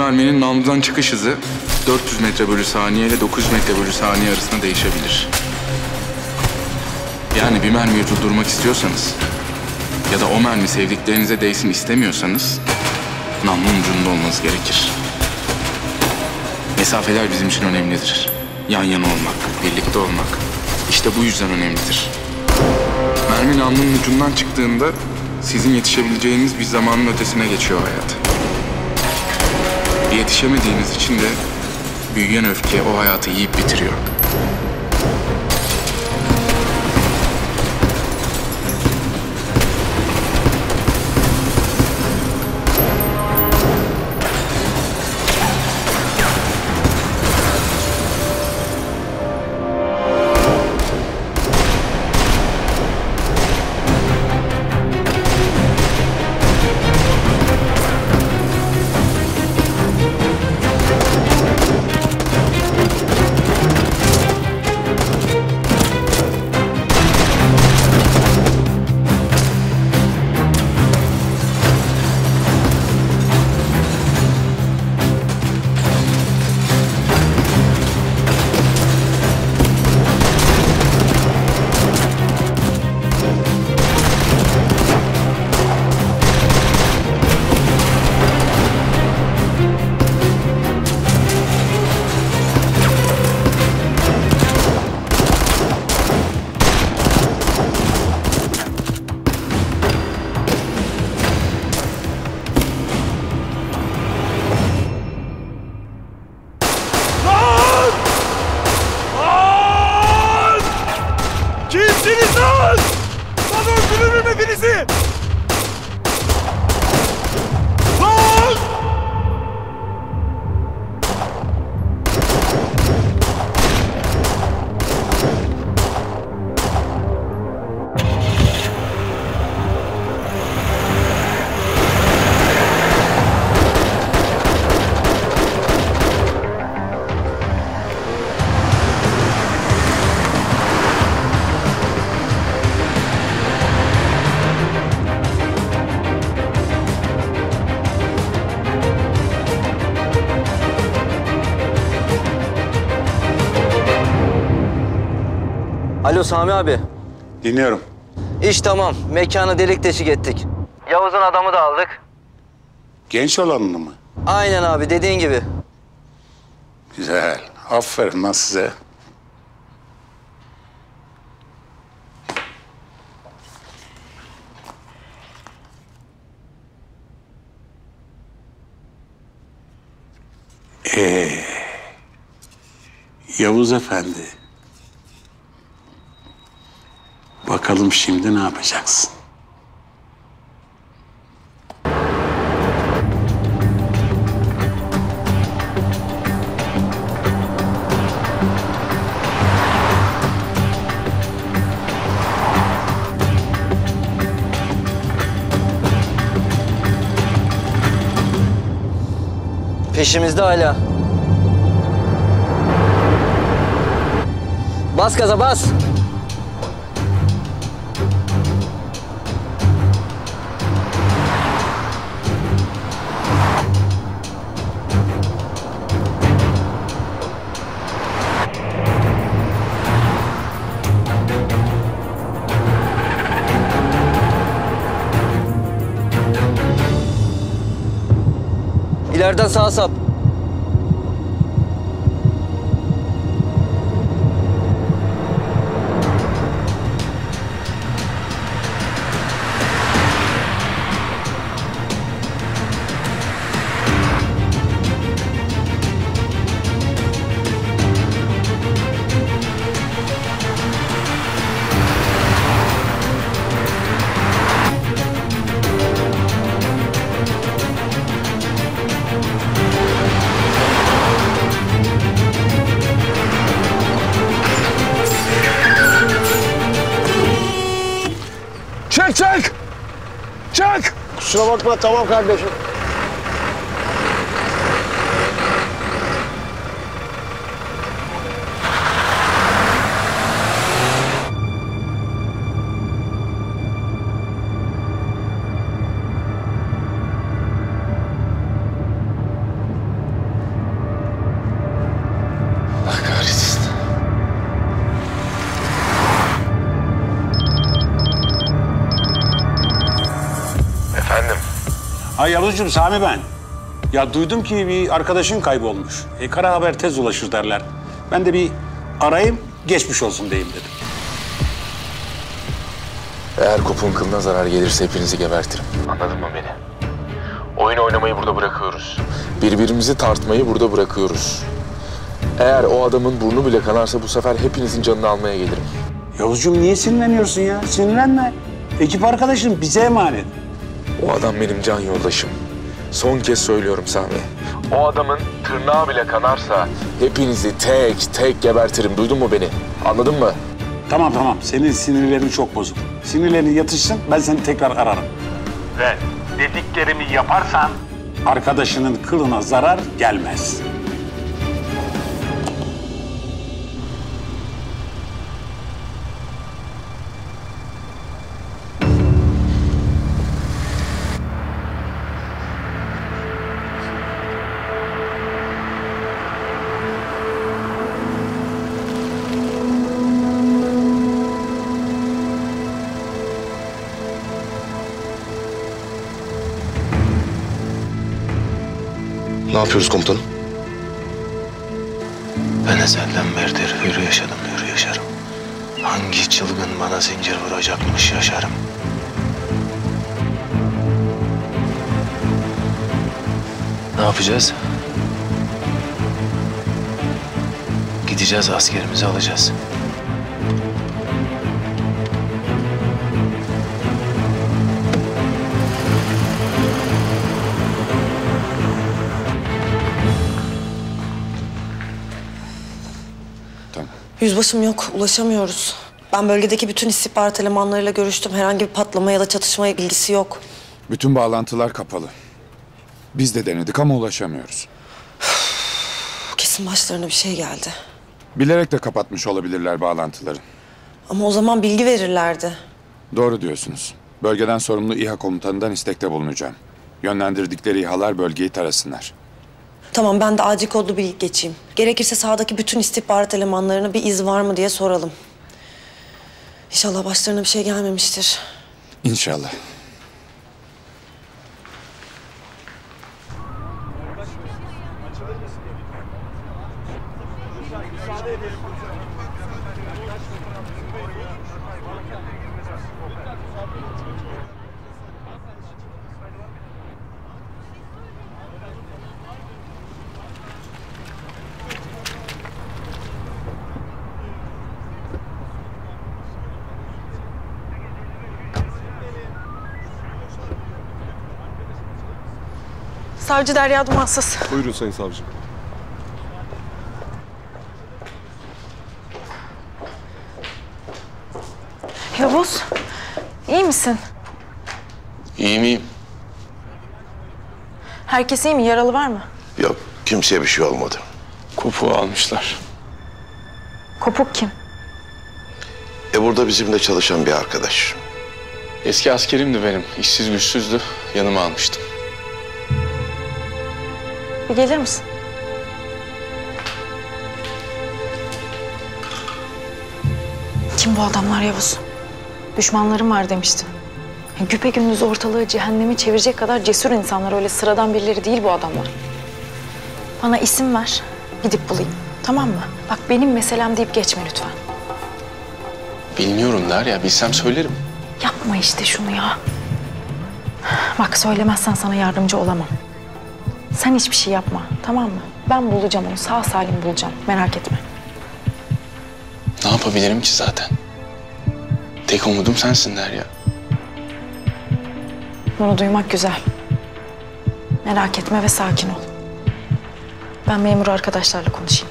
Merminin namludan çıkış hızı 400 metre bölü saniye ile 900 metre bölü saniye arasında değişebilir. Yani bir mermiyi durdurmak istiyorsanız ya da o mermi sevdiklerinize değsin istemiyorsanız namlunun ucunda olmanız gerekir. Mesafeler bizim için önemlidir. Yan yana olmak, birlikte olmak. İşte bu yüzden önemlidir. Mermi namlunun ucundan çıktığında sizin yetişebileceğiniz bir zamanın ötesine geçiyor hayat. Yetişemediğiniz için de büyüyen öfke o hayatı yiyip bitiriyor. Alo Sami abi. Dinliyorum. İş tamam. Mekanı delik deşik ettik. Yavuz'un adamı da aldık. Genç olanını mı? Aynen abi dediğin gibi. Güzel. Aferin lan size. Ee, Yavuz Efendi. Bakalım şimdi ne yapacaksın? Peşimizde hala. Bas gaza bas. साथ साथ Bakma tamam kardeşim. Yavuzcuğum Sami ben. Ya duydum ki bir arkadaşın kaybolmuş. E, kara haber tez ulaşır derler. Ben de bir arayayım, geçmiş olsun diyeyim dedim. Eğer kopun kılına zarar gelirse hepinizi gebertirim. Anladın mı beni? Oyun oynamayı burada bırakıyoruz. Birbirimizi tartmayı burada bırakıyoruz. Eğer o adamın burnu bile kanarsa bu sefer hepinizin canını almaya gelirim. Yavuzcuğum niye sinirleniyorsun ya? Sinirlenme. Ekip arkadaşım bize emanet. O adam benim can yoldaşım. Son kez söylüyorum Sami. O adamın tırnağı bile kanarsa hepinizi tek tek gebertirim. Duydun mu beni? Anladın mı? Tamam tamam, senin sinirlerin çok bozuk. Sinirlerin yatışsın, ben seni tekrar ararım. Ve dediklerimi yaparsan... Arkadaşının kılına zarar gelmez. Yapıyoruz komutanım? Ben ezelden beridir hür yaşadım, hür yaşarım. Hangi çılgın bana zincir vuracakmış yaşarım. Ne yapacağız? Gideceğiz, askerimizi alacağız. Yüzbaşım yok, ulaşamıyoruz. Ben bölgedeki bütün istihbarat elemanlarıyla görüştüm. Herhangi bir patlama ya da çatışmaya bilgisi yok. Bütün bağlantılar kapalı. Biz de denedik ama ulaşamıyoruz. Kesin başlarına bir şey geldi. Bilerek de kapatmış olabilirler bağlantıları. Ama o zaman bilgi verirlerdi. Doğru diyorsunuz. Bölgeden sorumlu İHA komutanından istekte bulunacağım. Yönlendirdikleri İHA'lar bölgeyi tarasınlar. Tamam ben de acil kodlu bilgi geçeyim. Gerekirse sahadaki bütün istihbarat elemanlarına bir iz var mı diye soralım. İnşallah başlarına bir şey gelmemiştir. İnşallah. Savcı Derya Dumansız. Buyurun Sayın Savcı. Yavuz, iyi misin? İyi miyim? Herkes iyi mi? Yaralı var mı? Yok, kimseye bir şey olmadı. Kopuğu almışlar. Kopuk kim? E burada bizimle çalışan bir arkadaş. Eski askerimdi benim. İşsiz güçsüzdü. Yanıma almıştım. Bir gelir misin? Kim bu adamlar Yavuz? Düşmanlarım var demiştin. Yani güpe gündüz ortalığı cehennemi çevirecek kadar cesur insanlar. Öyle sıradan birileri değil bu adamlar. Bana isim ver, gidip bulayım. Tamam mı? Bak benim meselem deyip geçme lütfen. Bilmiyorum Derya. Bilsem söylerim. Yapma işte şunu ya. Bak söylemezsen sana yardımcı olamam. Sen hiçbir şey yapma tamam mı? Ben bulacağım onu sağ salim bulacağım merak etme. Ne yapabilirim ki zaten? Tek umudum sensin Derya. Bunu duymak güzel. Merak etme ve sakin ol. Ben memur arkadaşlarla konuşayım.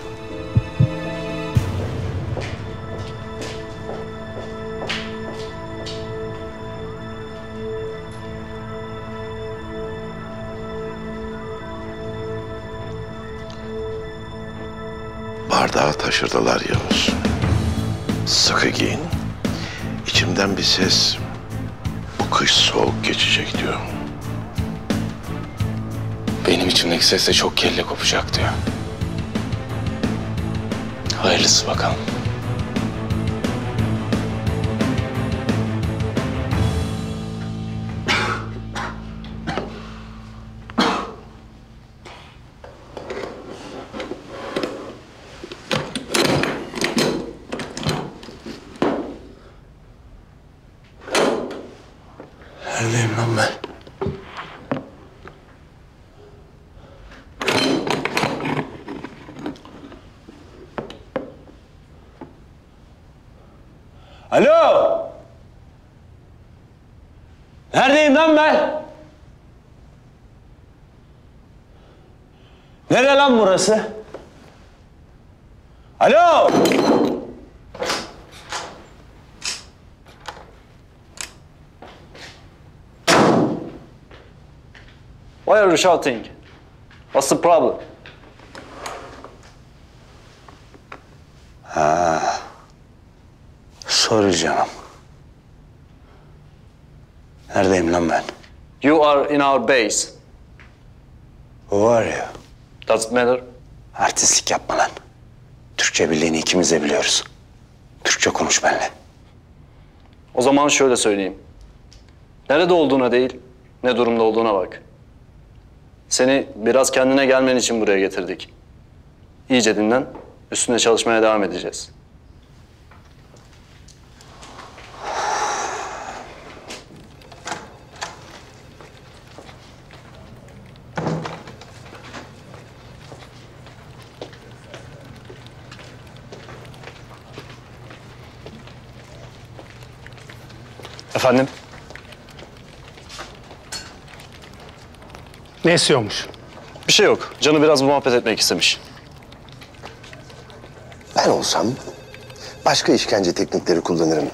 Taşırdılar Yavuz. Sıkı giyin. İçimden bir ses bu kış soğuk geçecek diyor. Benim içimdeki ses de çok kelle kopacak diyor. Hayırlısı bakalım. Nere lan burası? Alo! Why are you shouting? What's the problem? Soracağım. Neredeyim lan ben? You are in our base. Who are you? Does it matter? Artistlik yapma lan. Türkçe birliğini ikimiz de biliyoruz. Türkçe konuş benimle. O zaman şöyle söyleyeyim. Nerede olduğuna değil, ne durumda olduğuna bak. Seni biraz kendine gelmen için buraya getirdik. İyice dinlen, üstünde çalışmaya devam edeceğiz. Efendim? Ne istiyormuş? Bir şey yok. Canı biraz muhabbet etmek istemiş. Ben olsam başka işkence teknikleri kullanırım.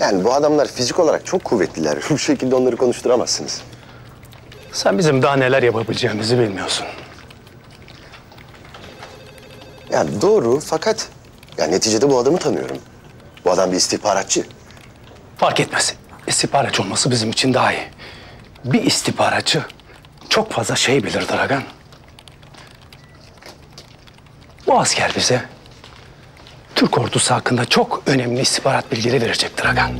Yani bu adamlar fizik olarak çok kuvvetliler. Bu şekilde onları konuşturamazsınız. Sen bizim daha neler yapabileceğimizi bilmiyorsun. Ya doğru fakat ya neticede bu adamı tanıyorum. Bu adam bir istihbaratçı. Fark etmez. İstihbaratçı olması bizim için daha iyi. Bir istihbaratçı çok fazla şey bilir Dragan. Bu asker bize Türk ordusu hakkında çok önemli istihbarat bilgileri verecek Dragan.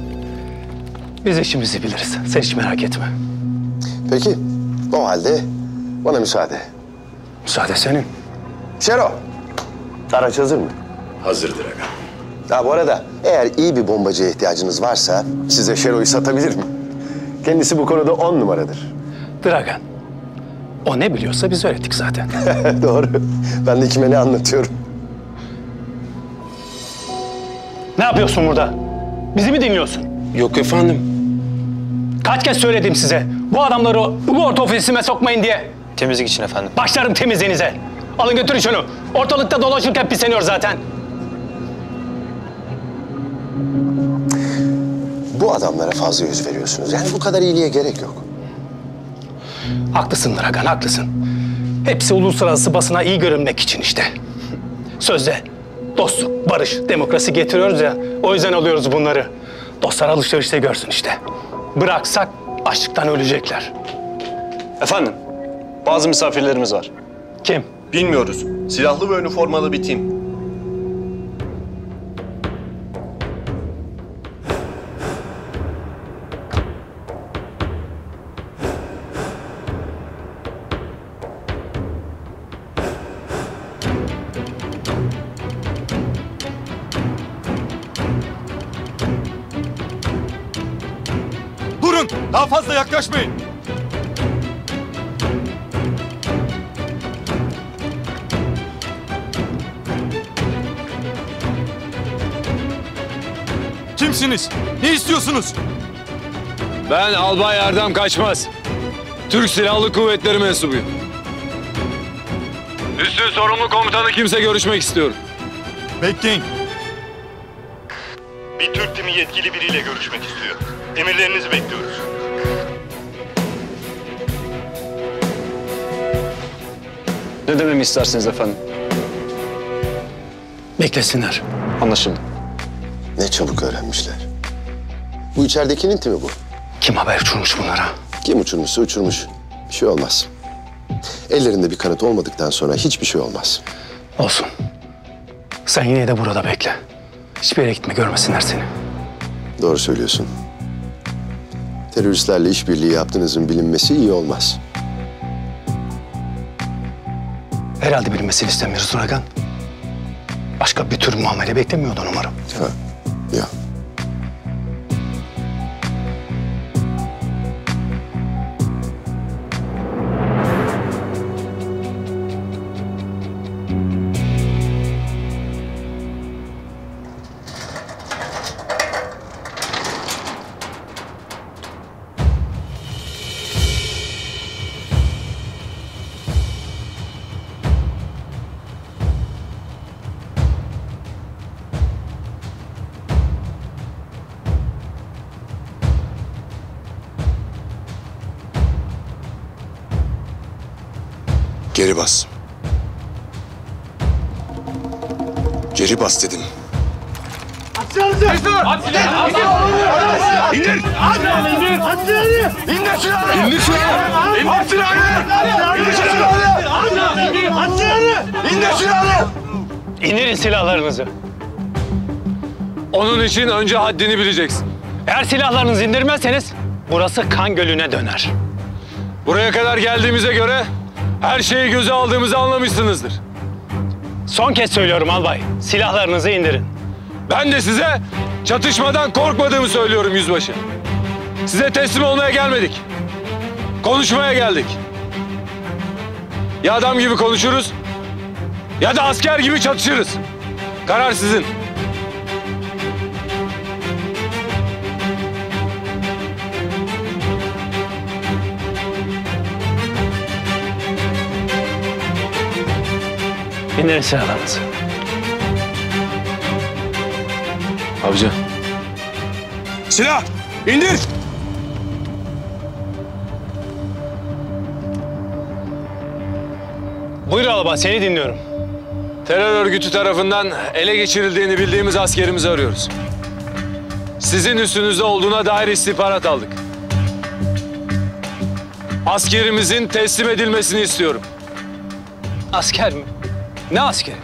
Biz işimizi biliriz. Sen hiç merak etme. Peki o halde bana müsaade. Müsaade senin. Şero, araç hazır mı? Hazırdır aga. Ha bu arada eğer iyi bir bombacıya ihtiyacınız varsa size Şero'yu satabilirim. Kendisi bu konuda on numaradır. Dragan. O ne biliyorsa biz öğrettik zaten. Doğru. Ben de kime ne anlatıyorum. ne yapıyorsun burada? Bizi mi dinliyorsun? Yok efendim. Kaç kez söyledim size bu adamları ulu orta ofisime sokmayın diye. Temizlik için efendim. Başlarım temizliğinize. Alın götürün şunu. Ortalıkta dolaşırken pisleniyor zaten. Bu adamlara fazla yüz veriyorsunuz. Yani bu kadar iyiliğe gerek yok. Haklısın Dragan, haklısın. Hepsi uluslararası basına iyi görünmek için işte. Sözde dostluk, barış, demokrasi getiriyoruz ya. O yüzden alıyoruz bunları. Dostlar alışverişte görsün işte. Bıraksak açlıktan ölecekler. Efendim, bazı misafirlerimiz var. Kim? Bilmiyoruz. Silahlı ve üniformalı bir tim. Yaklaşmayın! Kimsiniz? Ne istiyorsunuz? Ben Albay Erdem Kaçmaz. Türk Silahlı Kuvvetleri mensubuyum. Üstün sorumlu komutanı kimse görüşmek istiyorum. Bekleyin. Bir Türk timi yetkili biriyle görüşmek istiyor. Emirlerinizi bekliyoruz. Ne dememi istersiniz efendim? Beklesinler. Anlaşıldı. Ne çabuk öğrenmişler. Bu içeridekinin timi bu. Kim haber uçurmuş bunlara? Kim uçurmuşsa uçurmuş. Bir şey olmaz. Ellerinde bir kanıt olmadıktan sonra hiçbir şey olmaz. Olsun. Sen yine de burada bekle. Hiçbir yere gitme, görmesinler seni. Doğru söylüyorsun. Teröristlerle işbirliği yaptığınızın bilinmesi iyi olmaz. Herhalde bilmesini istemiyoruz Dragan. Başka bir tür muamele beklemiyordun umarım. Ha, ya. İndirin silahlarınızı. Onun için önce haddini bileceksin. Eğer silahlarınızı indirmezseniz burası kan gölüne döner. Buraya kadar geldiğimize göre her şeyi göze aldığımızı anlamışsınızdır. Son kez söylüyorum albay. Silahlarınızı indirin. Ben de size çatışmadan korkmadığımı söylüyorum yüzbaşı. Size teslim olmaya gelmedik. Konuşmaya geldik. Ya adam gibi konuşuruz ya da asker gibi çatışırız. Karar sizin. İndirin silahlarınızı. Avcı. Silah! İndir! Buyur albay seni dinliyorum. Terör örgütü tarafından ele geçirildiğini bildiğimiz askerimizi arıyoruz. Sizin üstünüzde olduğuna dair istihbarat aldık. Askerimizin teslim edilmesini istiyorum. Asker mi? Ne askeri?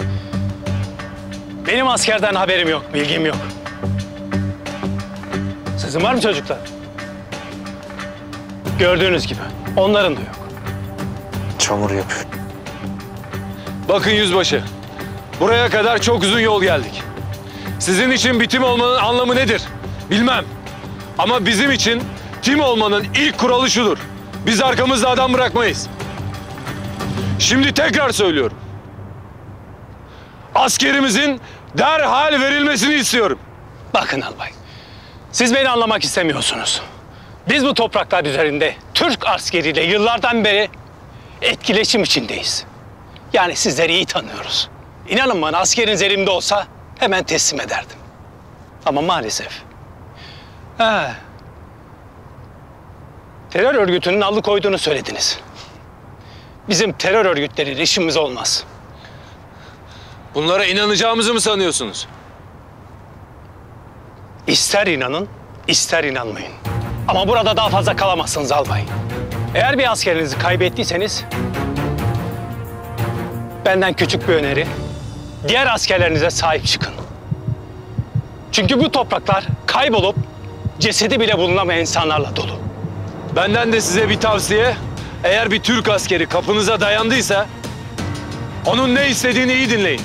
Benim askerden haberim yok, bilgim yok. Sizin var mı çocuklar? Gördüğünüz gibi onların da yok. Çamur yapıyor. Bakın yüzbaşı, buraya kadar çok uzun yol geldik. Sizin için bir tim olmanın anlamı nedir? Bilmem. Ama bizim için tim olmanın ilk kuralı şudur. Biz arkamızda adam bırakmayız. Şimdi tekrar söylüyorum. Askerimizin derhal verilmesini istiyorum. Bakın albay, siz beni anlamak istemiyorsunuz. Biz bu topraklar üzerinde Türk askeriyle yıllardan beri etkileşim içindeyiz. Yani sizleri iyi tanıyoruz. İnanın bana askeriniz elimde olsa hemen teslim ederdim. Ama maalesef. He. Terör örgütünün alıkoyduğunu söylediniz. Bizim terör örgütleriyle işimiz olmaz. Bunlara inanacağımızı mı sanıyorsunuz? İster inanın, ister inanmayın. Ama burada daha fazla kalamazsınız albay. Eğer bir askerinizi kaybettiyseniz... ...benden küçük bir öneri... ...diğer askerlerinize sahip çıkın. Çünkü bu topraklar kaybolup... ...cesedi bile bulunamayan insanlarla dolu. Benden de size bir tavsiye. Eğer bir Türk askeri kapınıza dayandıysa... ...onun ne istediğini iyi dinleyin.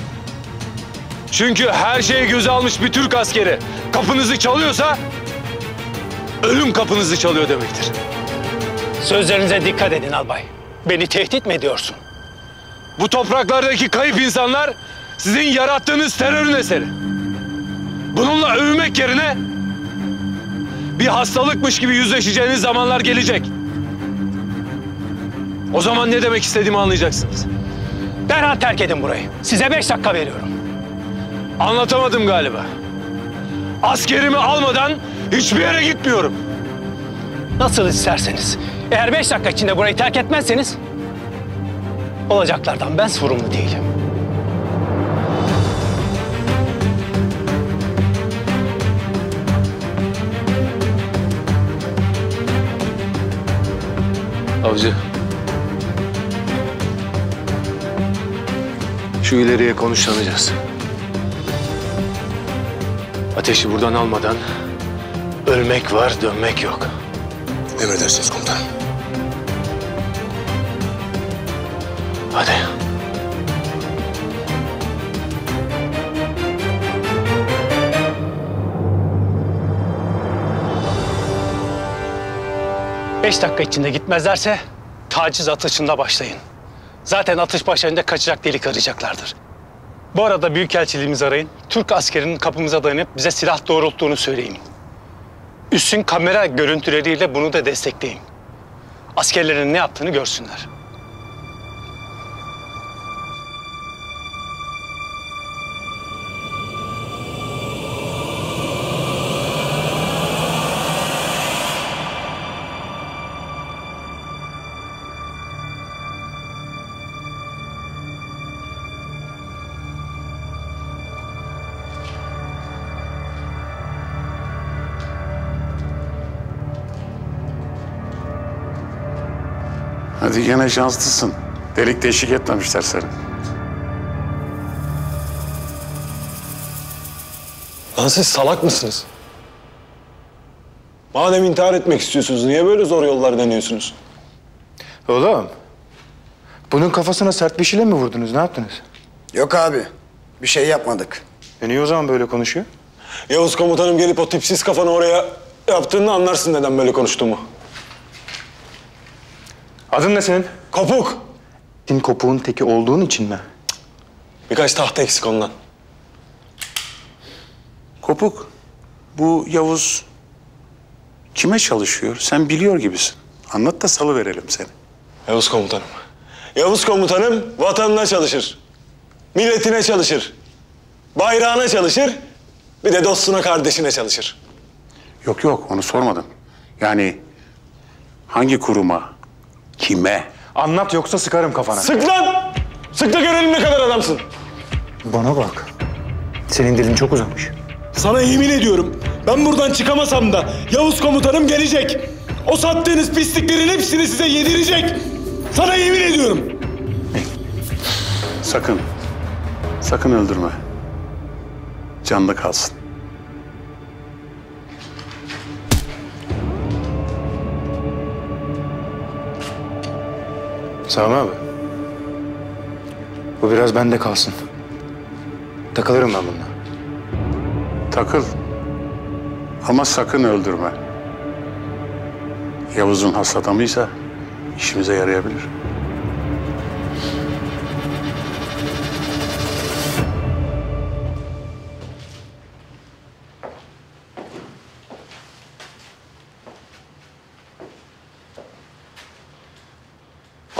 Çünkü her şeyi göze almış bir Türk askeri kapınızı çalıyorsa... ...ölüm kapınızı çalıyor demektir. Sözlerinize dikkat edin albay. Beni tehdit mi ediyorsun? Bu topraklardaki kayıp insanlar sizin yarattığınız terörün eseri. Bununla övmek yerine bir hastalıkmış gibi yüzleşeceğiniz zamanlar gelecek. O zaman ne demek istediğimi anlayacaksınız. Derhal terk edin burayı. Size beş dakika veriyorum. Anlatamadım galiba. Askerimi almadan hiçbir yere gitmiyorum. Nasıl isterseniz. Eğer beş dakika içinde burayı terk etmezseniz... ...olacaklardan ben sorumlu değilim. Avcı. Şu ileriye konuşlanacağız. Ateşi buradan almadan ölmek var, dönmek yok. Emredersiniz komutanım. Hadi. Beş dakika içinde gitmezlerse taciz atışında başlayın. Zaten atış başlayınca kaçacak delik arayacaklardır. Bu arada Büyükelçiliğimizi arayın. Türk askerinin kapımıza dayanıp bize silah doğrulttuğunu söyleyin. Üssün kamera görüntüleriyle bunu da destekleyin. Askerlerin ne yaptığını görsünler. Hadi gene şanslısın. Delik deşik etmemişler seni. Lan siz salak mısınız? Madem intihar etmek istiyorsunuz, niye böyle zor yollar deniyorsunuz? Oğlum. Bunun kafasına sert bir şeyle mi vurdunuz? Ne yaptınız? Yok abi. Bir şey yapmadık. E niye o zaman böyle konuşuyor? Yavuz komutanım gelip o tipsiz kafanı oraya yaptığında anlarsın neden böyle konuştuğumu. Adın ne senin? Kopuk. Din kopuğun teki olduğun için mi? Birkaç tahta eksik ondan. Kopuk. Bu Yavuz kime çalışıyor? Sen biliyor gibisin. Anlat da salı verelim seni. Yavuz komutanım. Yavuz komutanım vatanına çalışır. Milletine çalışır. Bayrağına çalışır. Bir de dostuna, kardeşine çalışır. Yok yok onu sormadım. Yani hangi kuruma, kime? Anlat yoksa sıkarım kafana. Sık lan! Sık da görelim ne kadar adamsın. Bana bak. Senin dilin çok uzamış. Sana yemin ediyorum ben buradan çıkamasam da Yavuz komutanım gelecek. O sattığınız pisliklerin hepsini size yedirecek. Sana yemin ediyorum. Sakın, sakın öldürme. Canlı kalsın. Sami abi. Bu biraz bende kalsın. Takılırım ben bununla. Takıl. Ama sakın öldürme. Yavuz'un has adamıysa işimize yarayabilir.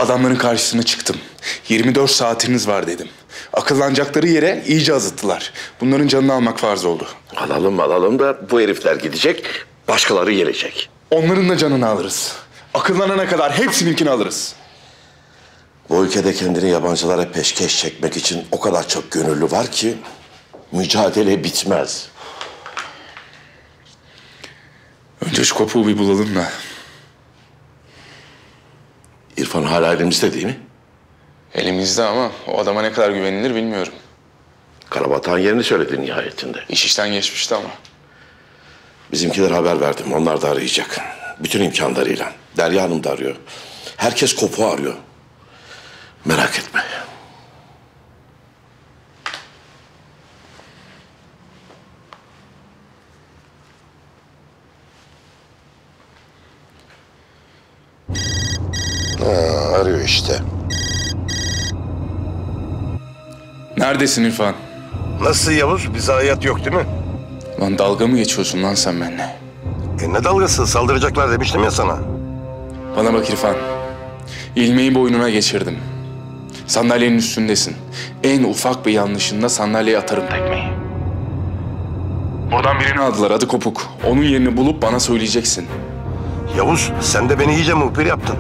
Adamların karşısına çıktım. 24 saatiniz var dedim. Akıllanacakları yere iyice azıttılar. Bunların canını almak farz oldu. Alalım alalım da bu herifler gidecek, başkaları gelecek. Onların da canını alırız. Akıllanana kadar hepsininkini alırız. Bu ülkede kendini yabancılara peşkeş çekmek için o kadar çok gönüllü var ki mücadele bitmez. Önce şu kopuğu bir bulalım da. İrfan hala elimizde değil mi? Elimizde ama o adama ne kadar güvenilir bilmiyorum. Karabatağın yerini söyledi nihayetinde. İş işten geçmişti ama. Bizimkiler haber verdim. Onlar da arayacak. Bütün imkanlarıyla. Derya Hanım da arıyor. Herkes kopuğu arıyor. Merak etme. Ha, arıyor işte. Neredesin İrfan? Nasıl Yavuz? Bir zayiat yok değil mi? Lan dalga mı geçiyorsun lan sen benimle? E ne dalgası? Saldıracaklar demiştim ya sana. Bana bak İrfan. İlmeği boynuna geçirdim. Sandalyenin üstündesin. En ufak bir yanlışında sandalyeye atarım tekmeyi. Buradan birini aldılar adı Kopuk. Onun yerini bulup bana söyleyeceksin. Yavuz sen de beni iyice muhbir yaptın.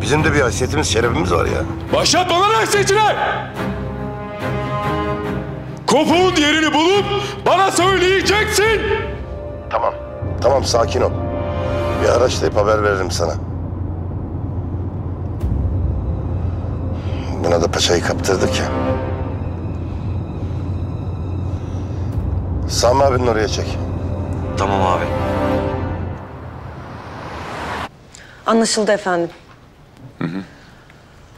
Bizim de bir haysiyetimiz, şerefimiz var ya. Başlat bana haysiyetine! Kopuğun yerini bulup bana söyleyeceksin! Tamam. Tamam sakin ol. Bir araçlayıp haber veririm sana. Buna da paçayı kaptırdık ya. Sami abinin oraya çek. Tamam abi. Anlaşıldı efendim.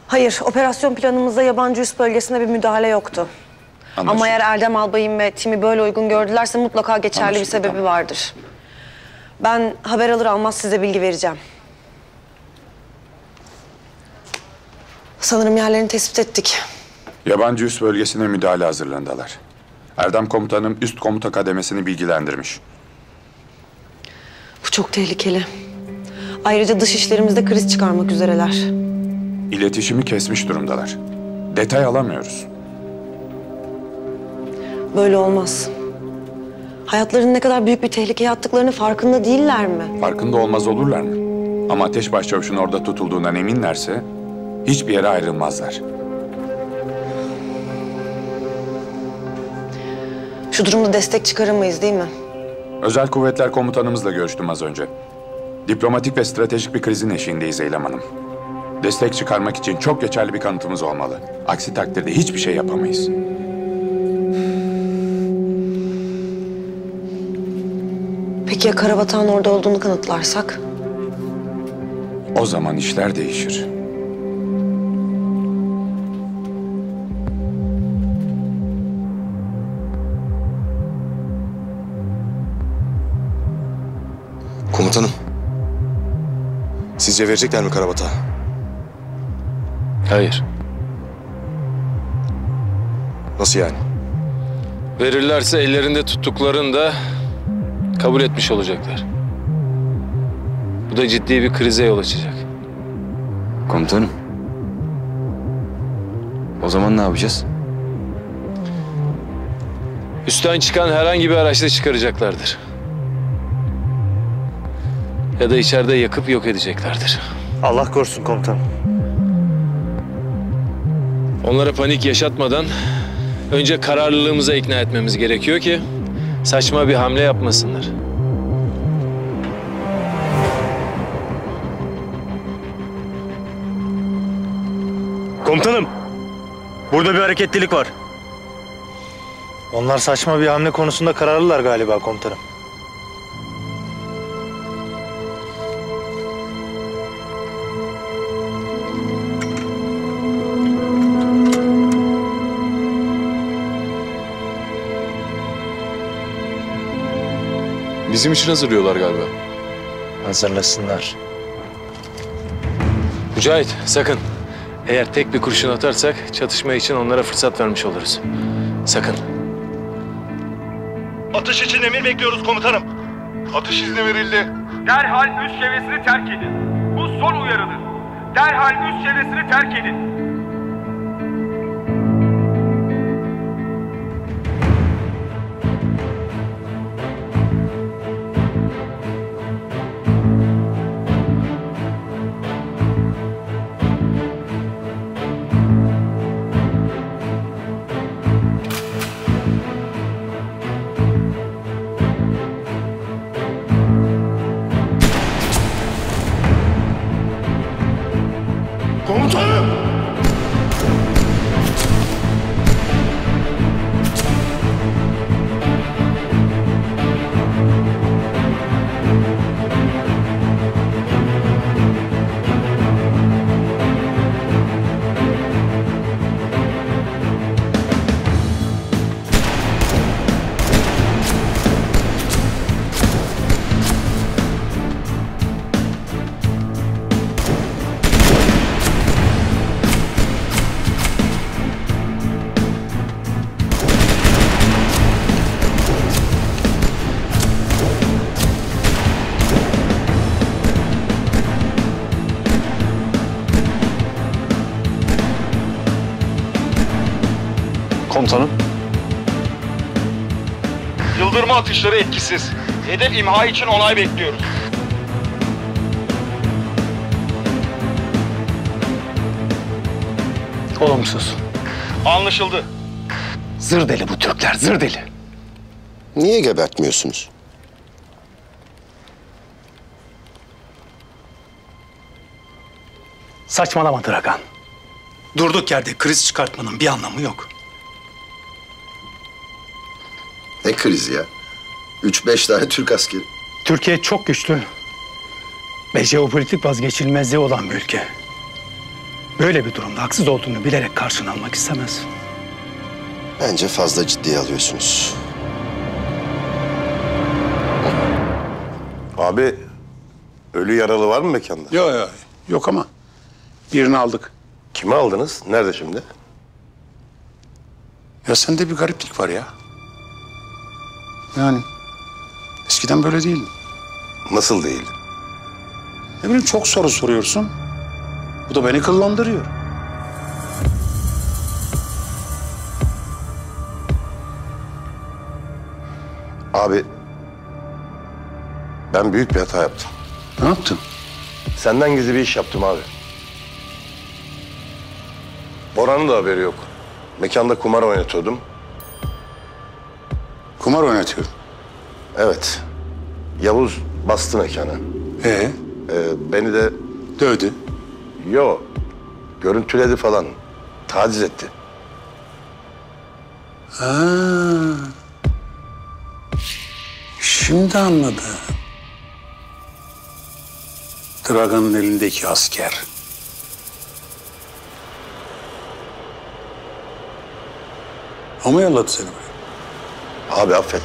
Hayır, operasyon planımızda yabancı üst bölgesinde bir müdahale yoktu. Ama eğer Erdem Albay'ın ve timi böyle uygun gördülerse mutlaka geçerli bir Anlaşıldı, sebebi vardır. Ben haber alır almaz size bilgi vereceğim. Sanırım yerlerini tespit ettik. Yabancı üst bölgesine müdahale hazırlandılar. Erdem komutanım üst komuta kademesini bilgilendirmiş. Bu çok tehlikeli. Ayrıca dış işlerimizde kriz çıkarmak üzereler. İletişimi kesmiş durumdalar. Detay alamıyoruz. Böyle olmaz. Hayatlarının ne kadar büyük bir tehlikeye attıklarını farkında değiller mi? Farkında olmaz olurlar mı? Ama Ateş Başçavuş'un orada tutulduğundan eminlerse hiçbir yere ayrılmazlar. Şu durumda destek çıkaramayız değil mi? Özel Kuvvetler Komutanımızla görüştüm az önce. Diplomatik ve stratejik bir krizin eşiğindeyiz Eylem Hanım. Destek çıkarmak için çok geçerli bir kanıtımız olmalı. Aksi takdirde hiçbir şey yapamayız. Peki ya Karabatak'ın orada olduğunu kanıtlarsak? O zaman işler değişir. Sizce verecekler mi Karabatak'ı? Hayır. Nasıl yani? Verirlerse ellerinde tuttuklarını da kabul etmiş olacaklar. Bu da ciddi bir krize yol açacak. Komutanım. O zaman ne yapacağız? Üstten çıkan herhangi bir araçla çıkaracaklardır. Ya da içeride yakıp yok edeceklerdir. Allah korusun komutanım. Onlara panik yaşatmadan önce kararlılığımıza ikna etmemiz gerekiyor ki saçma bir hamle yapmasınlar. Komutanım. Burada bir hareketlilik var. Onlar saçma bir hamle konusunda kararlılar galiba komutanım. Bizim için hazırlıyorlar galiba. Hazırlasınlar. Mücahit sakın. Eğer tek bir kurşun atarsak çatışma için onlara fırsat vermiş oluruz. Sakın. Atış için emir bekliyoruz komutanım. Atış izni verildi. Derhal üst çevresini terk edin. Bu son uyarıdır. Derhal üst çevresini terk edin. Yıldırma atışları etkisiz. Hedef imha için onay bekliyoruz. Olumsuz. Anlaşıldı. Zır deli bu Türkler, zır deli. Niye gebertmiyorsunuz? Saçmalama Dragan. Durduk yerde kriz çıkartmanın bir anlamı yok. Ne krizi ya? Üç beş tane Türk askeri. Türkiye çok güçlü ve jeopolitik vazgeçilmezliği olan bir ülke. Böyle bir durumda haksız olduğunu bilerek karşına almak istemez. Bence fazla ciddiye alıyorsunuz. Abi ölü yaralı var mı mekanda? Yok yok. Yok ama birini aldık. Kimi aldınız? Nerede şimdi? Ya sende bir gariplik var ya. Yani eskiden böyle değildin. Nasıl değil? Ne bileyim çok soru soruyorsun. Bu da beni kıllandırıyor. Abi ben büyük bir hata yaptım. Ne yaptın? Senden gizli bir iş yaptım abi. Boran'ın da haberi yok. Mekanda kumar oynatıyordum. Kumar oynatıyor. Evet. Yavuz bastı mekanı. Ee? Ee, beni de... Dövdü. Yo, Görüntüledi falan. Taciz etti. Ha. Şimdi anladım. Dragan'ın elindeki asker. O mu yolladı seni buraya? Abi affet.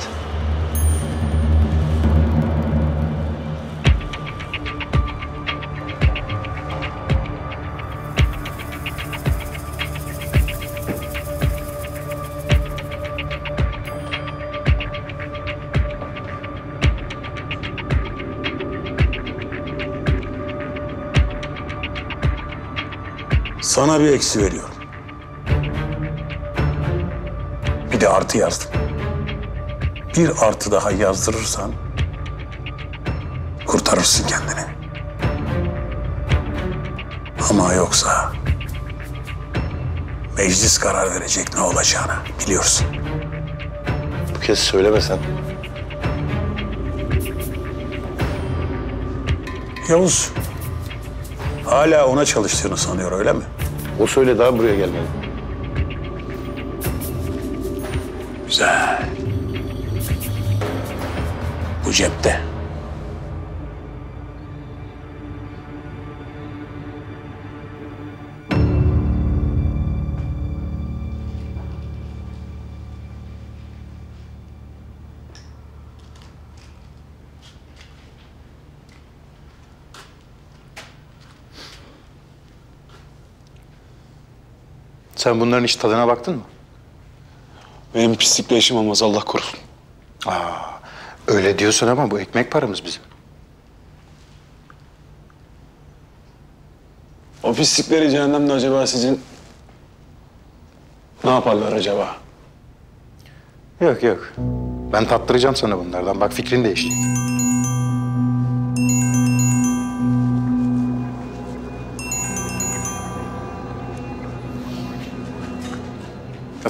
Sana bir eksi veriyorum. Bir de artı yazdım. Bir artı daha yazdırırsan kurtarırsın kendini. Ama yoksa meclis karar verecek ne olacağını biliyorsun. Bu kez söylemesen. Yavuz hala ona çalıştığını sanıyor öyle mi? O söyledi abi buraya gelmedi. Güzel. Bu cepte. Sen bunların hiç tadına baktın mı? Benim pislikle işim olmaz Allah korusun. Aa, öyle diyorsun ama bu ekmek paramız bizim. O pislikleri cehennemde acaba sizin ne yaparlar acaba? Yok yok. Ben tattıracağım sana bunlardan. Bak fikrin değişti.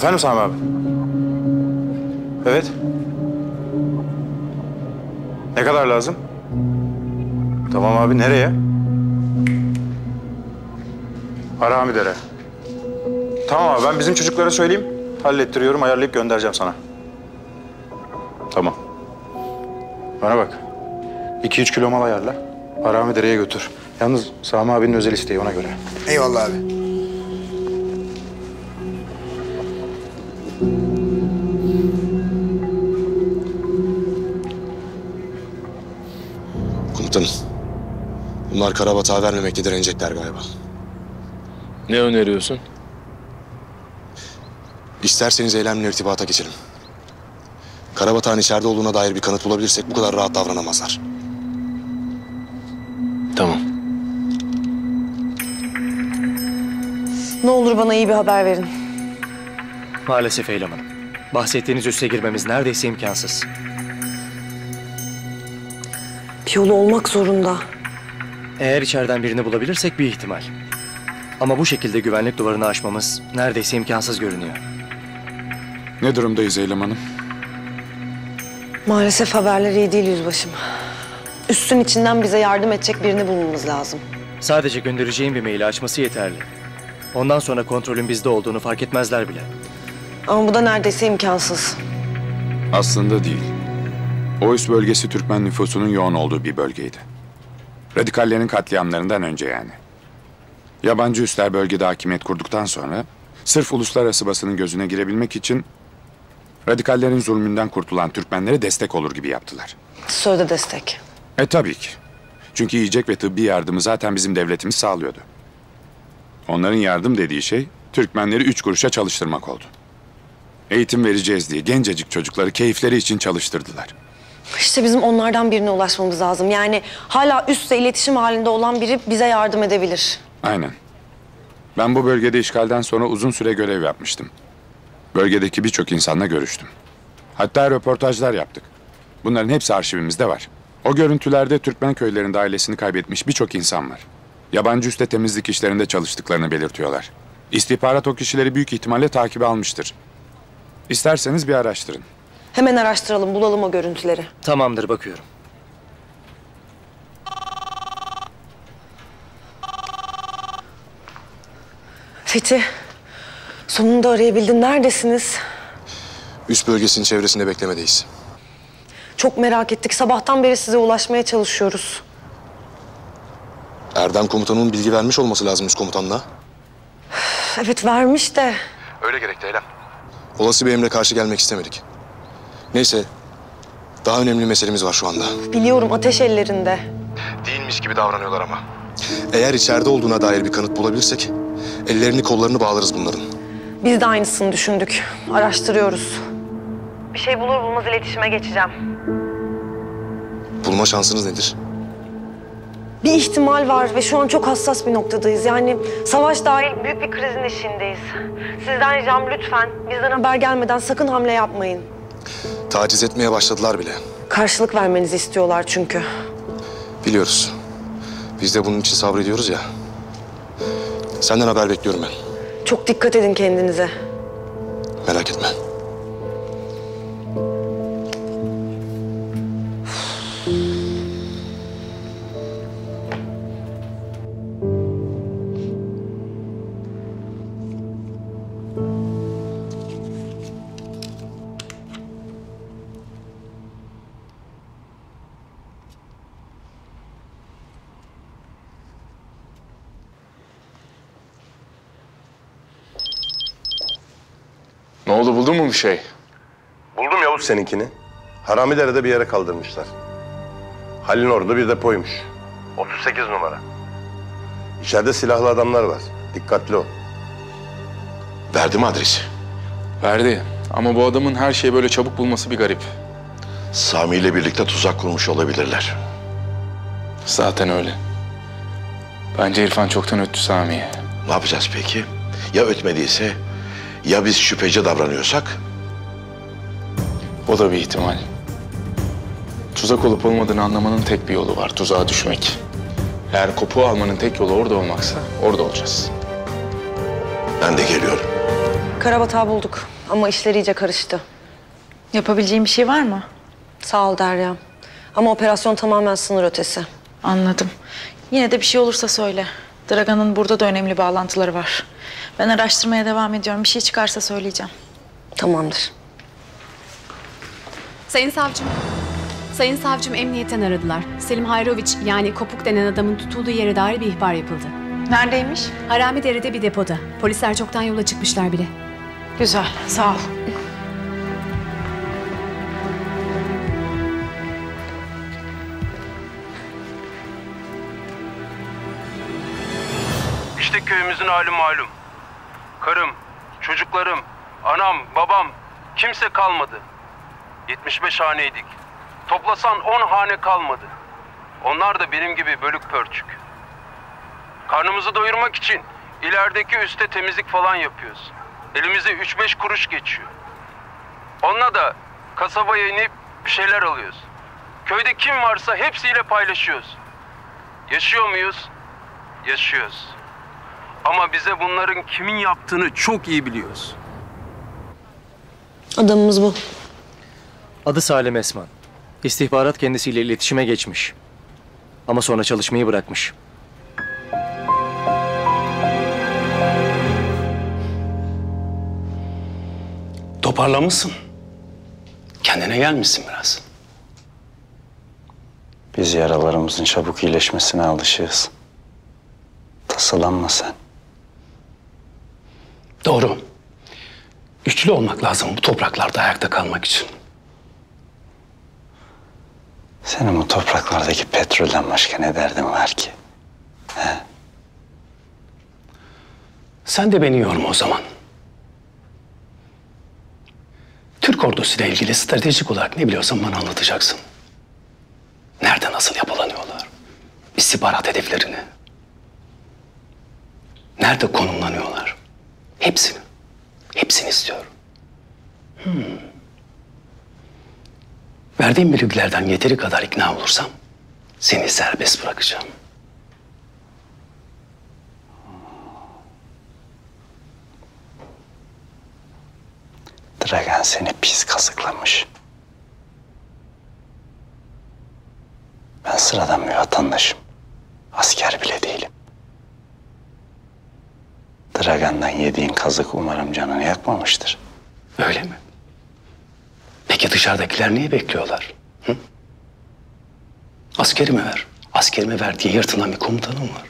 Efendim Sami abi? Evet. Ne kadar lazım? Tamam abi nereye? Haramidere. Tamam abi ben bizim çocuklara söyleyeyim. Hallettiriyorum ayarlayıp göndereceğim sana. Tamam. Bana bak. 2-3 kilo mal ayarla. Haramidere'ye götür. Yalnız Sami abinin özel isteği ona göre. Eyvallah abi. Komutanım. Bunlar Karabatak'a vermemekle direnecekler galiba. Ne öneriyorsun? İsterseniz eylemle irtibata geçelim. Karabatak'ın içeride olduğuna dair bir kanıt bulabilirsek bu kadar rahat davranamazlar. Tamam. Ne olur bana iyi bir haber verin. Maalesef Eylem Hanım. Bahsettiğiniz üsse girmemiz neredeyse imkansız. Bir yolu olmak zorunda. Eğer içeriden birini bulabilirsek bir ihtimal. Ama bu şekilde güvenlik duvarını aşmamız neredeyse imkansız görünüyor. Ne durumdayız Eylem Hanım? Maalesef haberler iyi değil yüzbaşım. Üstün içinden bize yardım edecek birini bulmamız lazım. Sadece göndereceğim bir maili açması yeterli. Ondan sonra kontrolün bizde olduğunu fark etmezler bile. Ama bu da neredeyse imkansız. Aslında değil. O üst bölgesi Türkmen nüfusunun yoğun olduğu bir bölgeydi. Radikallerin katliamlarından önce yani. Yabancı üsler bölgede hakimiyet kurduktan sonra sırf uluslararası basının gözüne girebilmek için radikallerin zulmünden kurtulan Türkmenlere destek olur gibi yaptılar. Sözde destek. E tabii ki. Çünkü yiyecek ve tıbbi yardımı zaten bizim devletimiz sağlıyordu. Onların yardım dediği şey Türkmenleri üç kuruşa çalıştırmak oldu. Eğitim vereceğiz diye gencecik çocukları keyifleri için çalıştırdılar. İşte bizim onlardan birine ulaşmamız lazım. Yani hala üstle iletişim halinde olan biri bize yardım edebilir. Aynen. Ben bu bölgede işgalden sonra uzun süre görev yapmıştım. Bölgedeki birçok insanla görüştüm. Hatta röportajlar yaptık. Bunların hepsi arşivimizde var. O görüntülerde Türkmen köylerinde ailesini kaybetmiş birçok insan var. Yabancı üste temizlik işlerinde çalıştıklarını belirtiyorlar. İstihbarat o kişileri büyük ihtimalle takibe almıştır. İsterseniz bir araştırın. Hemen araştıralım, bulalım o görüntüleri. Tamamdır bakıyorum. Fethi, sonunda arayabildin. Neredesiniz? Üst bölgesinin çevresinde beklemedeyiz. Çok merak ettik. Sabahtan beri size ulaşmaya çalışıyoruz. Erdem komutanın bilgi vermiş olması lazım üst komutanlığa. Evet vermiş de. Öyle gerekti Eylem. Olası bir emre karşı gelmek istemedik. Neyse. Daha önemli meselemiz var şu anda. Biliyorum ateş ellerinde. Değilmiş gibi davranıyorlar ama. Eğer içeride olduğuna dair bir kanıt bulabilirsek... ...ellerini kollarını bağlarız bunların. Biz de aynısını düşündük. Araştırıyoruz. Bir şey bulur bulmaz iletişime geçeceğim. Bulma şansınız nedir? Bir ihtimal var ve şu an çok hassas bir noktadayız. Yani savaş dahil büyük bir krizin eşiğindeyiz. Sizden ricam lütfen bizden haber gelmeden sakın hamle yapmayın. Taciz etmeye başladılar bile. Karşılık vermenizi istiyorlar çünkü. Biliyoruz. Biz de bunun için sabrediyoruz ya. Senden haber bekliyorum ben. Çok dikkat edin kendinize. Merak etme. Şey? Buldum Yavuz seninkini. Haramidere'de bir yere kaldırmışlar. Halil'in orada bir depoymuş. 38 numara. İçeride silahlı adamlar var. Dikkatli ol. Verdi mi adresi? Verdi. Ama bu adamın her şeyi böyle çabuk bulması bir garip. Sami ile birlikte tuzak kurmuş olabilirler. Zaten öyle. Bence İrfan çoktan öttü Sami'ye. Ne yapacağız peki? Ya ötmediyse, ya biz şüpheci davranıyorsak? O da bir ihtimal. Tuzak olup olmadığını anlamanın tek bir yolu var. Tuzağa düşmek. Eğer kopuğu almanın tek yolu orada olmaksa orada olacağız. Ben de geliyorum. Karabatağı bulduk ama işler iyice karıştı. Yapabileceğim bir şey var mı? Sağ ol Derya. Ama operasyon tamamen sınır ötesi. Anladım. Yine de bir şey olursa söyle. Dragan'ın burada da önemli bağlantıları var. Ben araştırmaya devam ediyorum. Bir şey çıkarsa söyleyeceğim. Tamamdır. Sayın savcım. Sayın savcım emniyetten aradılar. Selim Hayroviç yani Kopuk denen adamın tutulduğu yere dair bir ihbar yapıldı. Neredeymiş? Haramidere'de bir depoda. Polisler çoktan yola çıkmışlar bile. Güzel, sağ ol. İşte köyümüzün hali malum. Karım, çocuklarım, anam, babam kimse kalmadı. 75 haneydik. Toplasan 10 hane kalmadı. Onlar da benim gibi bölük pörçük. Karnımızı doyurmak için ilerideki üste temizlik falan yapıyoruz. Elimize 3-5 kuruş geçiyor. Onunla da kasabaya inip bir şeyler alıyoruz. Köyde kim varsa hepsiyle paylaşıyoruz. Yaşıyor muyuz? Yaşıyoruz. Ama bize bunların kimin yaptığını çok iyi biliyoruz. Adamımız bu. Adı Salim Esman. İstihbarat kendisiyle iletişime geçmiş. Ama sonra çalışmayı bırakmış. Toparlamışsın. Kendine gelmişsin biraz. Biz yaralarımızın çabuk iyileşmesine alışığız. Tasalanma sen. Doğru. Güçlü olmak lazım bu topraklarda ayakta kalmak için. Senin bu topraklardaki petrolden başka ne derdin var ki? Sen de beni yorma o zaman. Türk ordusuyla ilgili stratejik olarak ne biliyorsan bana anlatacaksın. Nerede nasıl yapılanıyorlar? İstihbarat hedeflerini. Nerede konumlanıyorlar? Hepsini. Hepsini istiyorum. Hmm. Verdiğim bilgilerden yeteri kadar ikna olursam seni serbest bırakacağım. Dragan seni pis kazıklamış. Ben sıradan bir vatandaşım. Asker bile değilim. Dragan Dragan'dan yediğin kazık umarım canını yakmamıştır. Öyle mi? Dışarıdakiler niye bekliyorlar? Hı? Askerime ver. Askerime ver diye yırtılan bir komutanım var.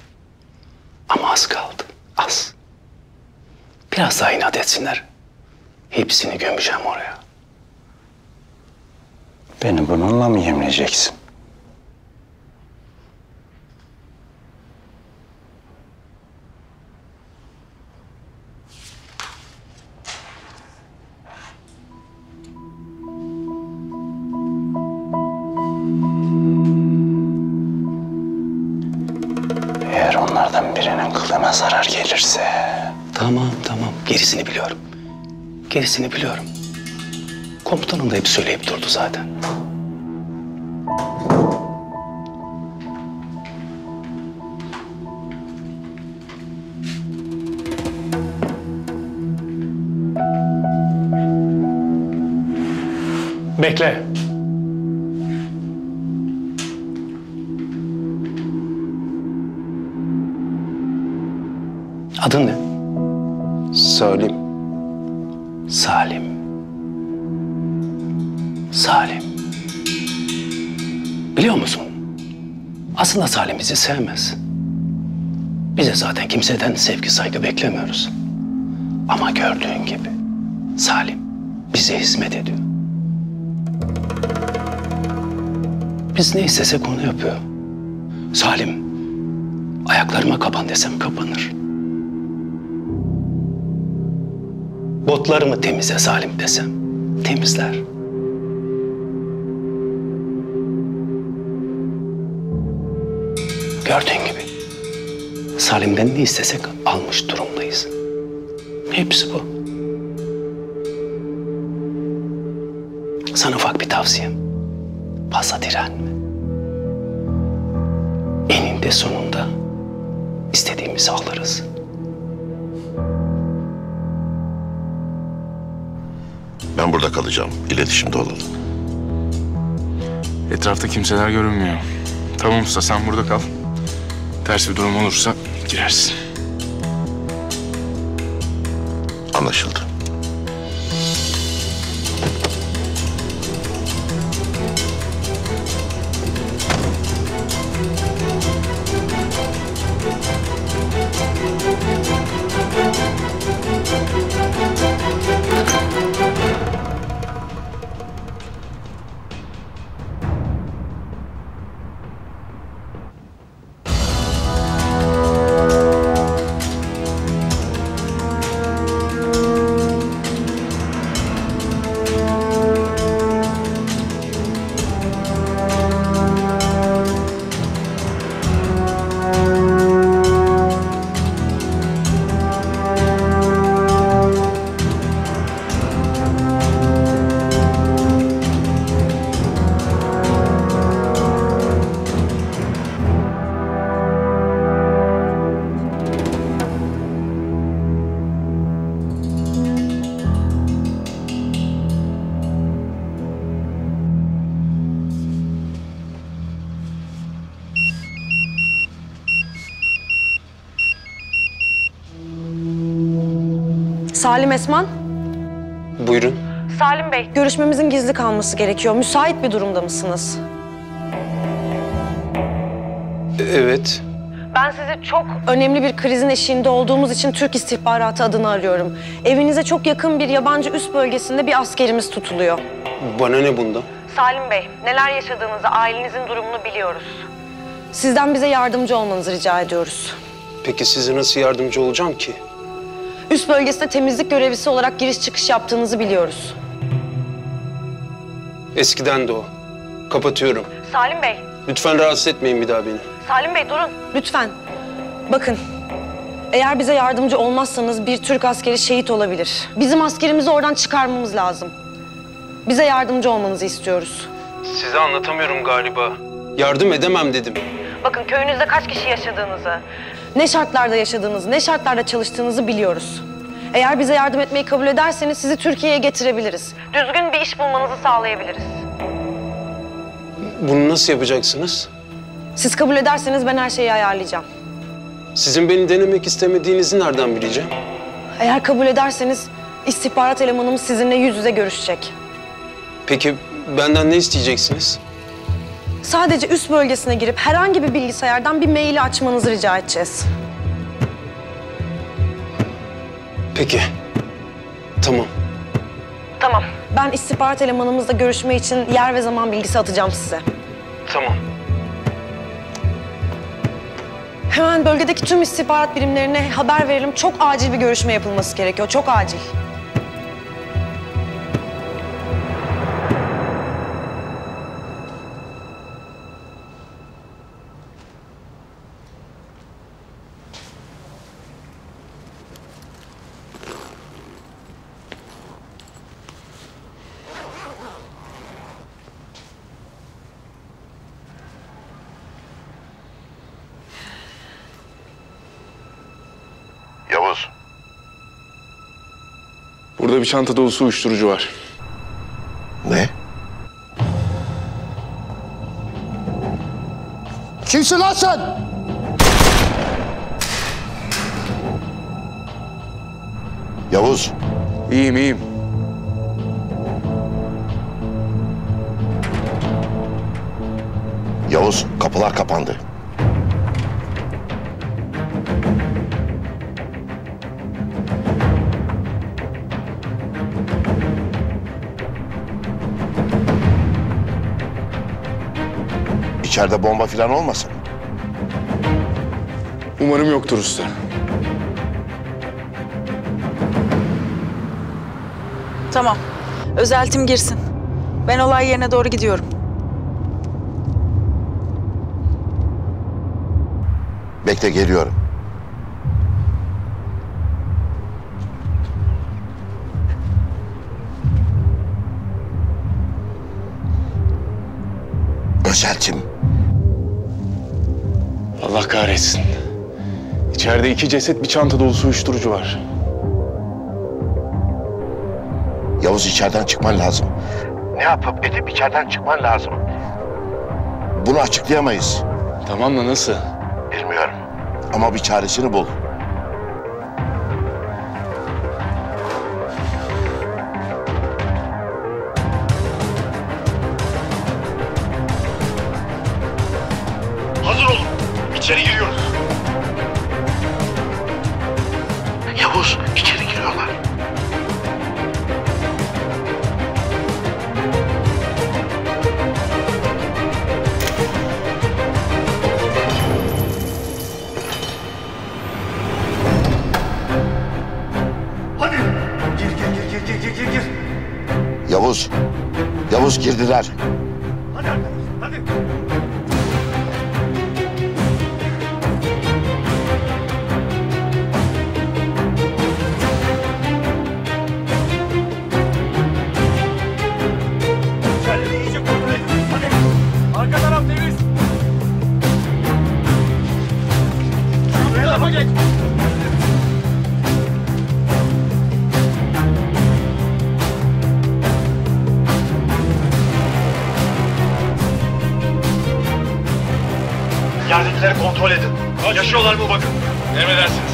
Ama az kaldı. Az. Biraz daha inat etsinler. Hepsini gömeceğim oraya. Beni bununla mı yemleyeceksin? Gerisini biliyorum. Gerisini biliyorum. Komutanım da hep söyleyip durdu zaten. Bekle. Adın ne? Aslında Salim bizi sevmez. Bize zaten kimseden sevgi saygı beklemiyoruz. Ama gördüğün gibi Salim bize hizmet ediyor. Biz ne istesek onu yapıyor. Salim ayaklarıma kapan desem kapanır. Botlarımı temizle Salim desem temizler. Gördüğün gibi Salim'den ne istesek almış durumdayız. Hepsi bu. Sana ufak bir tavsiyem. Fazla direnme. Eninde sonunda istediğimizi alırız. Ben burada kalacağım. İletişimde olalım. Etrafta kimseler görünmüyor. Tamam usta sen burada kal. Ters bir durum olursa girersin. Anlaşıldı. Esman. Buyurun. Salim Bey, görüşmemizin gizli kalması gerekiyor. Müsait bir durumda mısınız? Evet. Ben sizi çok önemli bir krizin eşiğinde olduğumuz için Türk İstihbaratı adını arıyorum. Evinize çok yakın bir yabancı üst bölgesinde bir askerimiz tutuluyor. Bana ne bunda? Salim Bey, neler yaşadığınızı, ailenizin durumunu biliyoruz. Sizden bize yardımcı olmanızı rica ediyoruz. Peki size nasıl yardımcı olacağım ki? Üst bölgesinde temizlik görevlisi olarak giriş çıkış yaptığınızı biliyoruz. Eskiden de o. Kapatıyorum. Salim Bey, Lütfen rahatsız etmeyin bir daha beni. Salim Bey durun lütfen. Bakın, eğer bize yardımcı olmazsanız bir Türk askeri şehit olabilir. Bizim askerimizi oradan çıkarmamız lazım. Bize yardımcı olmanızı istiyoruz. Size anlatamıyorum galiba. Yardım edemem dedim. Bakın köyünüzde kaç kişi yaşadığınızı, ne şartlarda yaşadığınızı, ne şartlarda çalıştığınızı biliyoruz. Eğer bize yardım etmeyi kabul ederseniz sizi Türkiye'ye getirebiliriz. Düzgün bir iş bulmanızı sağlayabiliriz. Bunu nasıl yapacaksınız? Siz kabul ederseniz ben her şeyi ayarlayacağım. Sizin beni denemek istemediğinizi nereden bileceğim? Eğer kabul ederseniz istihbarat elemanımız sizinle yüz yüze görüşecek. Peki benden ne isteyeceksiniz? Sadece üst bölgesine girip herhangi bir bilgisayardan bir maili açmanızı rica edeceğiz. Peki. Tamam. Tamam. Ben istihbarat elemanımızla görüşme için yer ve zaman bilgisi atacağım size. Tamam. Hemen bölgedeki tüm istihbarat birimlerine haber verelim. Çok acil bir görüşme yapılması gerekiyor. Çok acil. Burada bir çanta dolusu uyuşturucu var. Ne? Kimsin lan sen? Yavuz. İyiyim iyiyim. Yavuz kapılar kapandı. İçeride bomba falan olmasın? Umarım yoktur usta. Tamam. Özeltim girsin. Ben olay yerine doğru gidiyorum. Bekle geliyorum. Allah kahretsin. İçeride iki ceset bir çanta dolusu uyuşturucu var. Yavuz içeriden çıkman lazım. Ne yapıp edip içeriden çıkman lazım. Bunu açıklayamayız. Tamam da nasıl? Bilmiyorum. Ama bir çaresini bul. Kontrol edin. Yaşıyorlar mı bakın. Emredersiniz.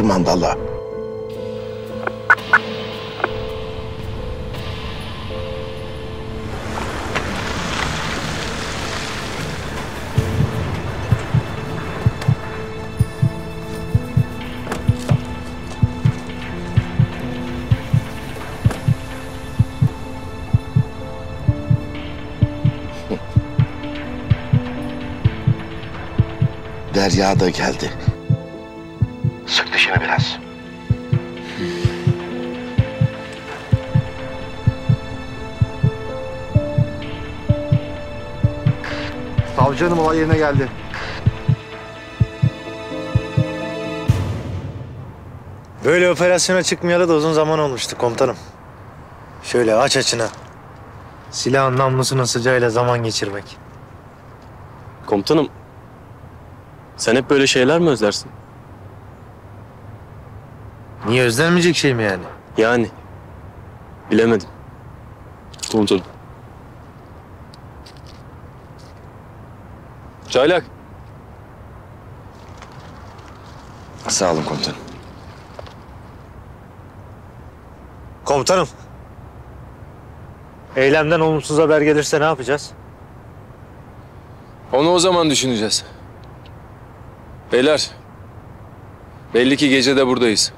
Hepsi mandala. Derya da geldi. Sık dişini biraz. Savcı hanım olay yerine geldi. Böyle operasyona çıkmayalı da uzun zaman olmuştu komutanım. Şöyle aç açına. Silahın namlusunun sıcağıyla zaman geçirmek. Komutanım, sen hep böyle şeyler mi özlersin? Niye özlenmeyecek şey mi yani? Yani, bilemedim. Komutanım. Çaylak. Sağ olun komutanım. Komutanım. Eylemden olumsuz haber gelirse ne yapacağız? Onu o zaman düşüneceğiz. Beyler, belli ki gece de buradayız.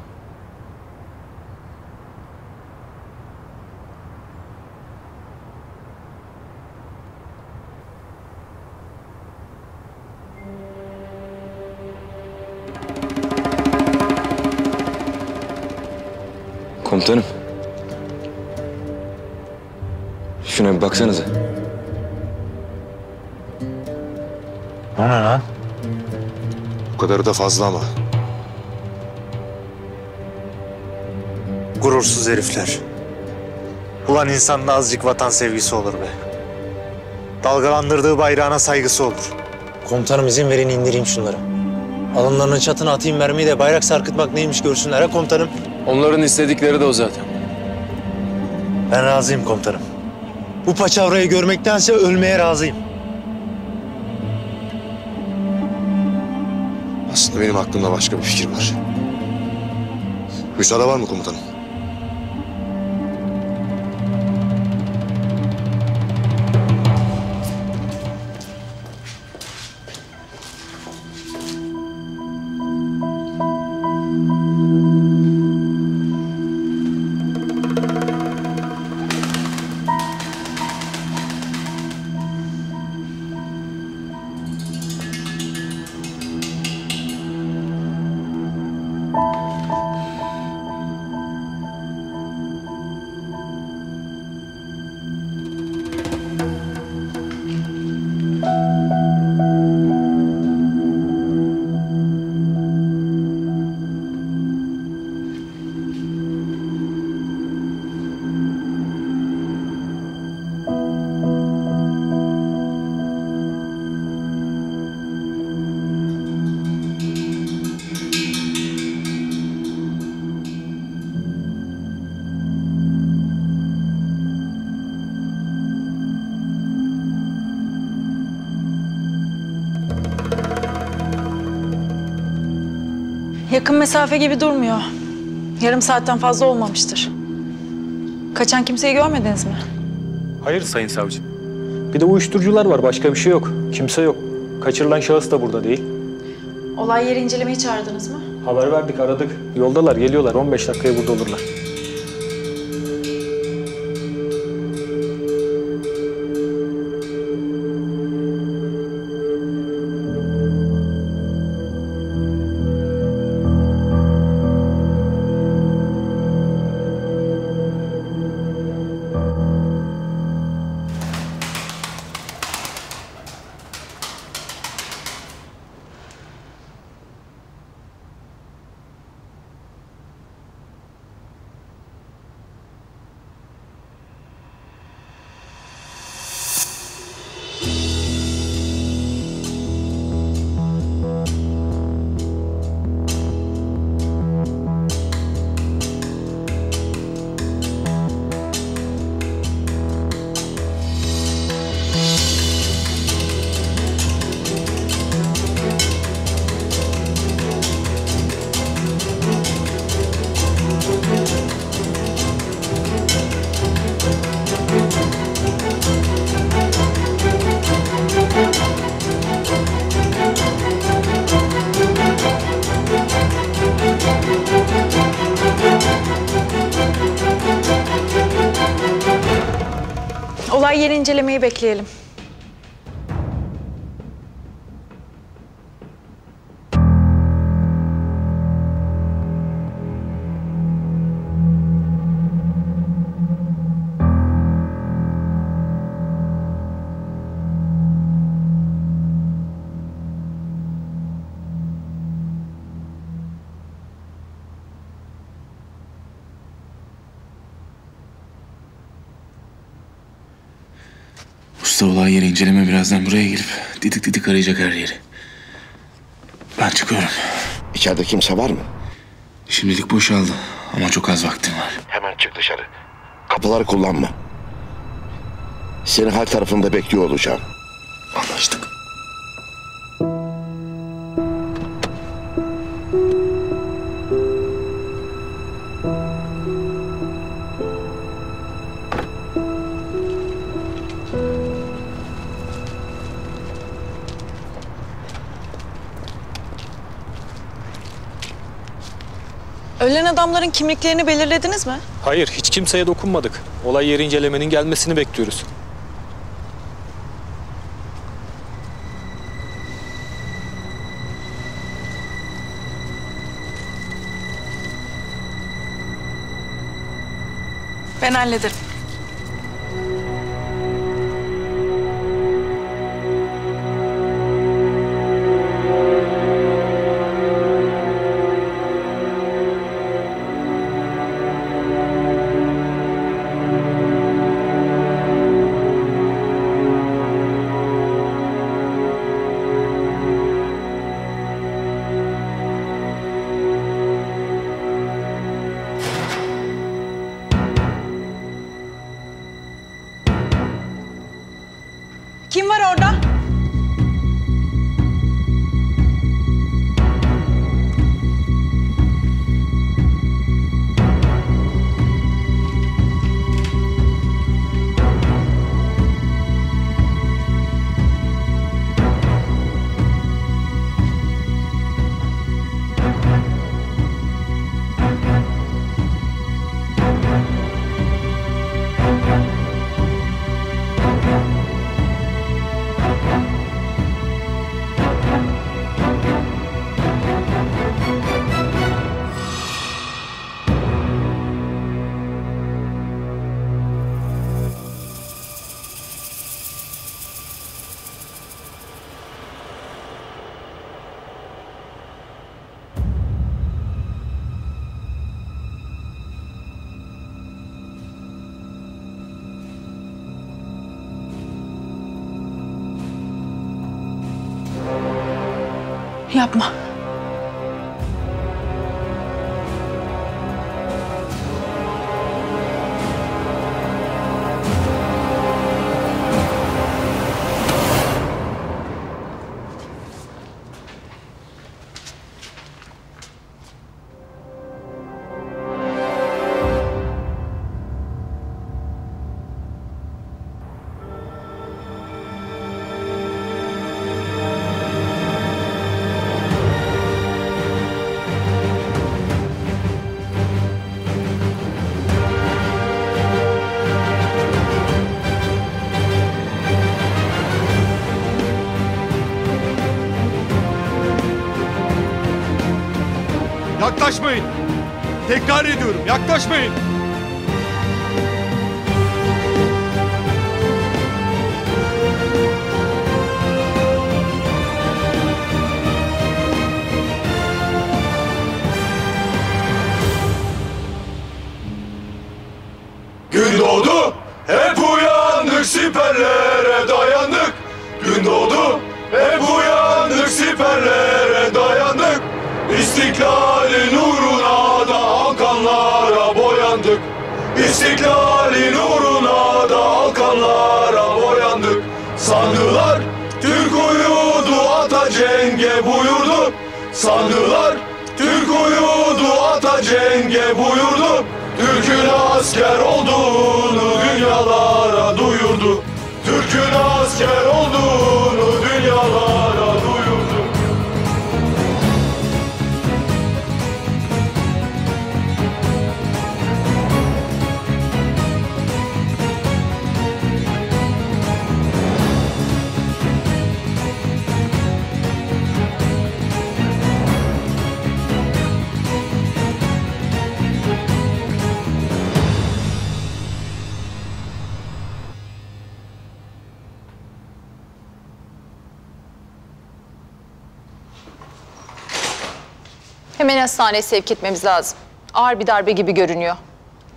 Da fazla ama. Gurursuz herifler. Ulan insanda azıcık vatan sevgisi olur be. Dalgalandırdığı bayrağına saygısı olur. Komutanım izin verin indireyim şunları. Alınlarının çatına atayım mermiyi de bayrak sarkıtmak neymiş görsünler ha komutanım. Onların istedikleri de o zaten. Ben razıyım komutanım. Bu paçavrayı görmektense ölmeye razıyım. Benim aklımda başka bir fikir var. Müsaade var mı komutanım? Mesafe gibi durmuyor. Yarım saatten fazla olmamıştır. Kaçan kimseyi görmediniz mi? Hayır sayın savcım. Bir de uyuşturucular var. Başka bir şey yok. Kimse yok. Kaçırılan şahıs da burada değil. Olay yeri incelemeyi çağırdınız mı? Haber verdik, aradık. Yoldalar, geliyorlar. 15 dakikaya burada olurlar. olacağım. Anlaştık. Ölen adamların kimliklerini belirlediniz mi? Hayır, hiç kimseye dokunmadık. Olay yeri incelemenin gelmesini bekliyoruz. Ben hallederim. yapma. Yaklaşmayın. Tekrar ediyorum yaklaşmayın. hastaneye sevk etmemiz lazım. Ağır bir darbe gibi görünüyor.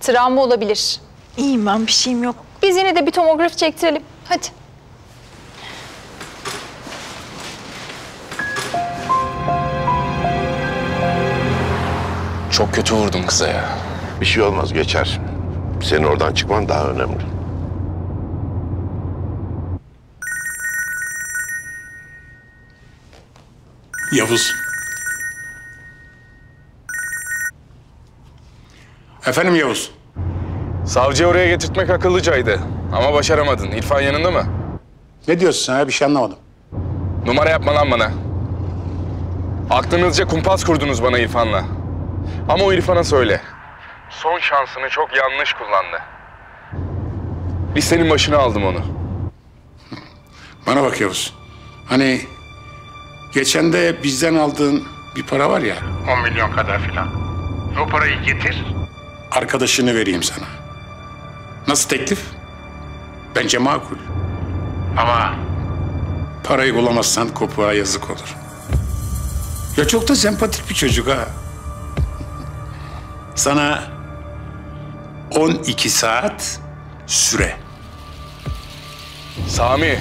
Travma olabilir. İyiyim ben bir şeyim yok. Biz yine de bir tomografi çektirelim. Hadi. Çok kötü vurdum kıza ya. Bir şey olmaz geçer. Senin oradan çıkman daha önemli. Yavuz. Efendim Yavuz. Savcıyı oraya getirtmek akıllıcaydı. Ama başaramadın. İrfan yanında mı? Ne diyorsun sen ya? Bir şey anlamadım. Numara yapma lan bana. Aklınızca kumpas kurdunuz bana İrfan'la. Ama o İrfan'a söyle. Son şansını çok yanlış kullandı. Biz senin başına aldım onu. Bana bak Yavuz. Hani geçen de bizden aldığın bir para var ya. 10 milyon kadar filan. O parayı getir. Arkadaşını vereyim sana. Nasıl teklif? Bence makul. Ama parayı bulamazsan kopuğa yazık olur. Ya çok da sempatik bir çocuk ha. Sana 12 saat süre. Sami.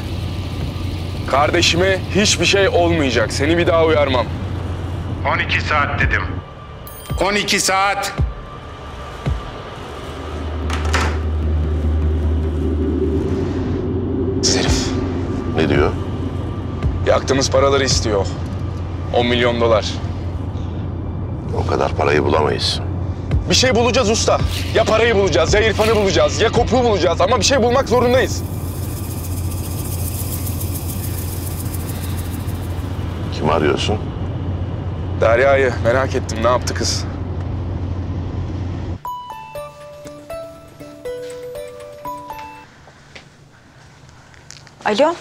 Kardeşime hiçbir şey olmayacak. Seni bir daha uyarmam. 12 saat dedim. 12 saat. Ne diyor? Yaktığımız paraları istiyor. 10 milyon dolar. O kadar parayı bulamayız. Bir şey bulacağız usta. Ya parayı bulacağız, ya İrfan'ı bulacağız, ya kopuğu bulacağız. Ama bir şey bulmak zorundayız. Kim arıyorsun? Derya'yı merak ettim. Ne yaptı kız? Alo,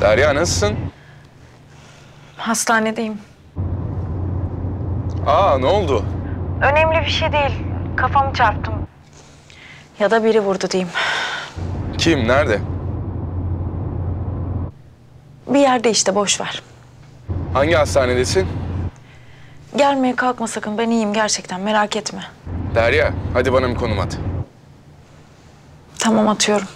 Derya nasılsın? hastanedeyim. Aa ne oldu? Önemli bir şey değil. Kafamı çarptım. Ya da biri vurdu diyeyim. Kim? Nerede? Bir yerde işte boş ver. Hangi hastanedesin? Gelmeye kalkma sakın. Ben iyiyim gerçekten. Merak etme. Derya, hadi bana bir konum at. Tamam atıyorum.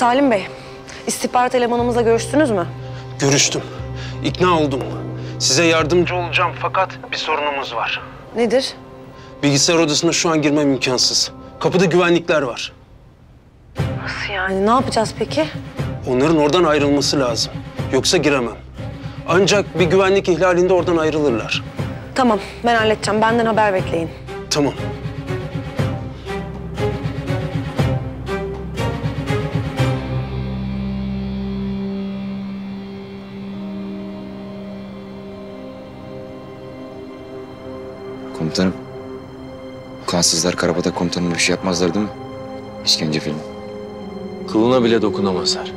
Salim Bey, istihbarat elemanımızla görüştünüz mü? Görüştüm. İkna oldum. Size yardımcı olacağım fakat bir sorunumuz var. Nedir? Bilgisayar odasına şu an girmem imkansız. Kapıda güvenlikler var. Nasıl yani? Ne yapacağız peki? Onların oradan ayrılması lazım. Yoksa giremem. Ancak bir güvenlik ihlalinde oradan ayrılırlar. Tamam, ben halledeceğim. Benden haber bekleyin. Tamam. Komutanım. Kansızlar Karabatak komutanına bir şey yapmazlar değil mi? İşkence filmi. Kılına bile dokunamazlar.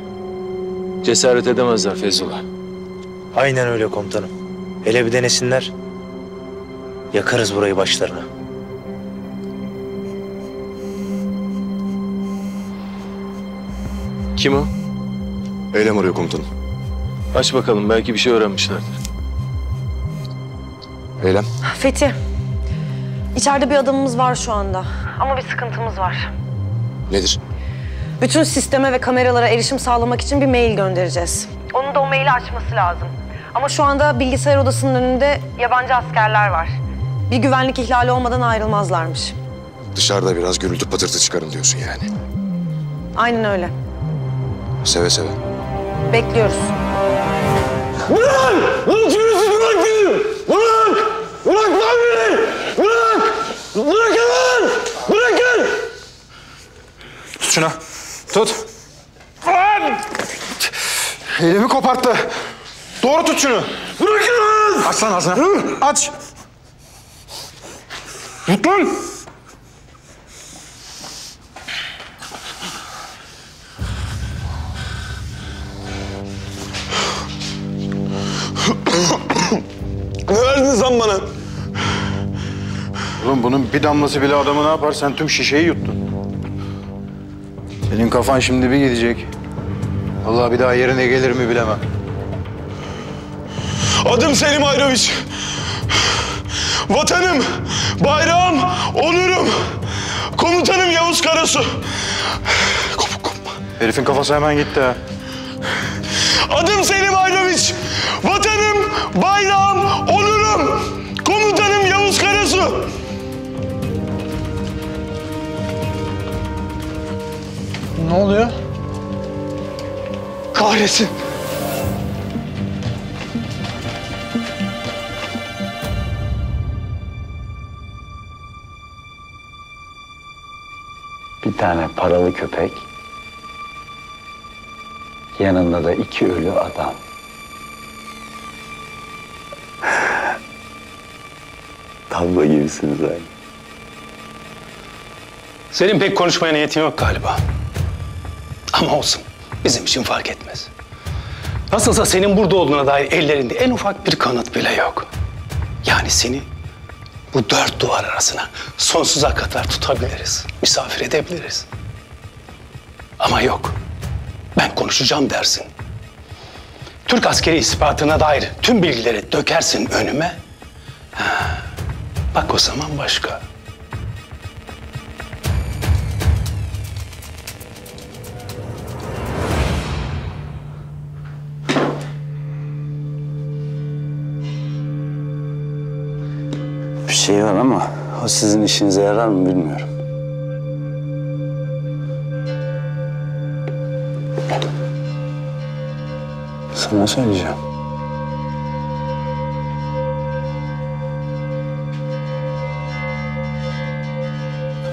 Cesaret edemezler Feyzullah. Aynen öyle komutanım. Hele bir denesinler. Yakarız burayı başlarına. Kim o? Eylem arıyor komutanım. Aç bakalım belki bir şey öğrenmişlerdir. Eylem. Fethi, içeride bir adamımız var şu anda. Ama bir sıkıntımız var. Nedir? Bütün sisteme ve kameralara erişim sağlamak için bir mail göndereceğiz. Onun da o maili açması lazım. Ama şu anda bilgisayar odasının önünde yabancı askerler var. Bir güvenlik ihlali olmadan ayrılmazlarmış. Dışarıda biraz gürültü patırtı çıkarın diyorsun yani. Aynen öyle. Seve seve. Bekliyoruz. Bırak! Ne yapıyorsun? Bırak beni! Bırak! Bırak lan beni! Bırak! Bırakın lan! Bırakın! Tut şunu. Tut. Lan! Elimi koparttı. Doğru tut şunu. Bırakın! Aç lan ağzını. Aç. Tut lan. Bunun bir damlası bile adamı ne yapar? Sen tüm şişeyi yuttun. Senin kafan şimdi bir gidecek. Allah bir daha yerine gelir mi bilemem. Adım Selim Ayroviç. Vatanım, bayrağım, onurum. Komutanım Yavuz Karasu. Herifin kafası hemen gitti ha. Adım Selim Ne oluyor? Kahretsin. Bir tane paralı köpek. Yanında da iki ölü adam. Tablo gibisiniz aynı. Senin pek konuşmaya niyetin yok galiba. Ama olsun. Bizim için fark etmez. Nasılsa senin burada olduğuna dair ellerinde en ufak bir kanıt bile yok. Yani seni bu dört duvar arasına sonsuza kadar tutabiliriz. Misafir edebiliriz. Ama yok. Ben konuşacağım dersin. Türk askeri ispatına dair tüm bilgileri dökersin önüme. Ha, bak o zaman başka. Şey var ama o sizin işinize yarar mı bilmiyorum. Sana söyleyeceğim.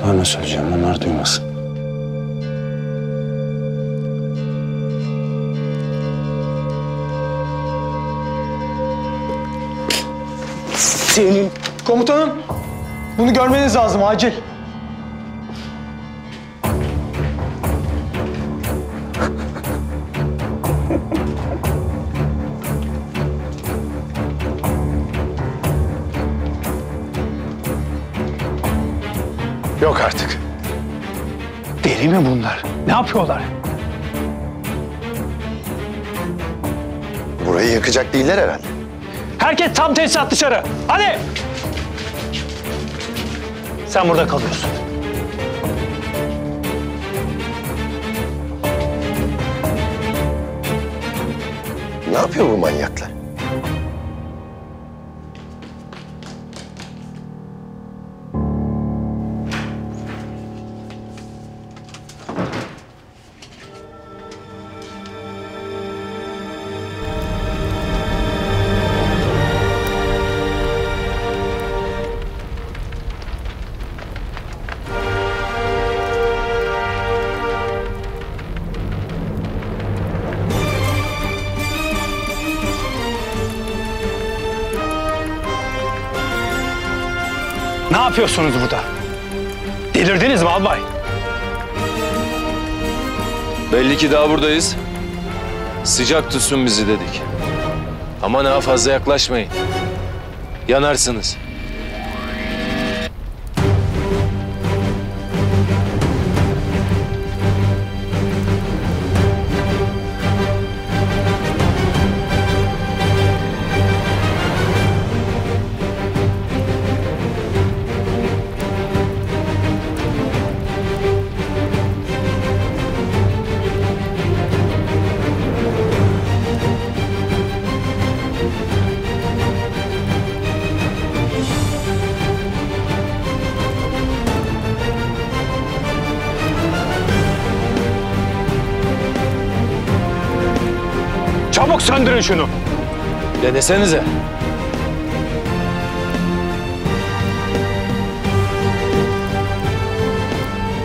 Bana söyleyeceğim, onlar duymasın. Senin. Komutanım. Bunu görmeniz lazım acil. Yok artık. Deli mi bunlar? Ne yapıyorlar? Burayı yakacak değiller herhalde. Herkes tam tesisat dışarı. Hadi. Sen burada kalıyorsun. Ne yapıyor bu manyaklar? Yapıyorsunuz burada? Delirdiniz mi albay? Belli ki daha buradayız. Sıcak tutsun bizi dedik. Ama daha fazla yaklaşmayın. Yanarsınız. Söndürün şunu. Denesenize.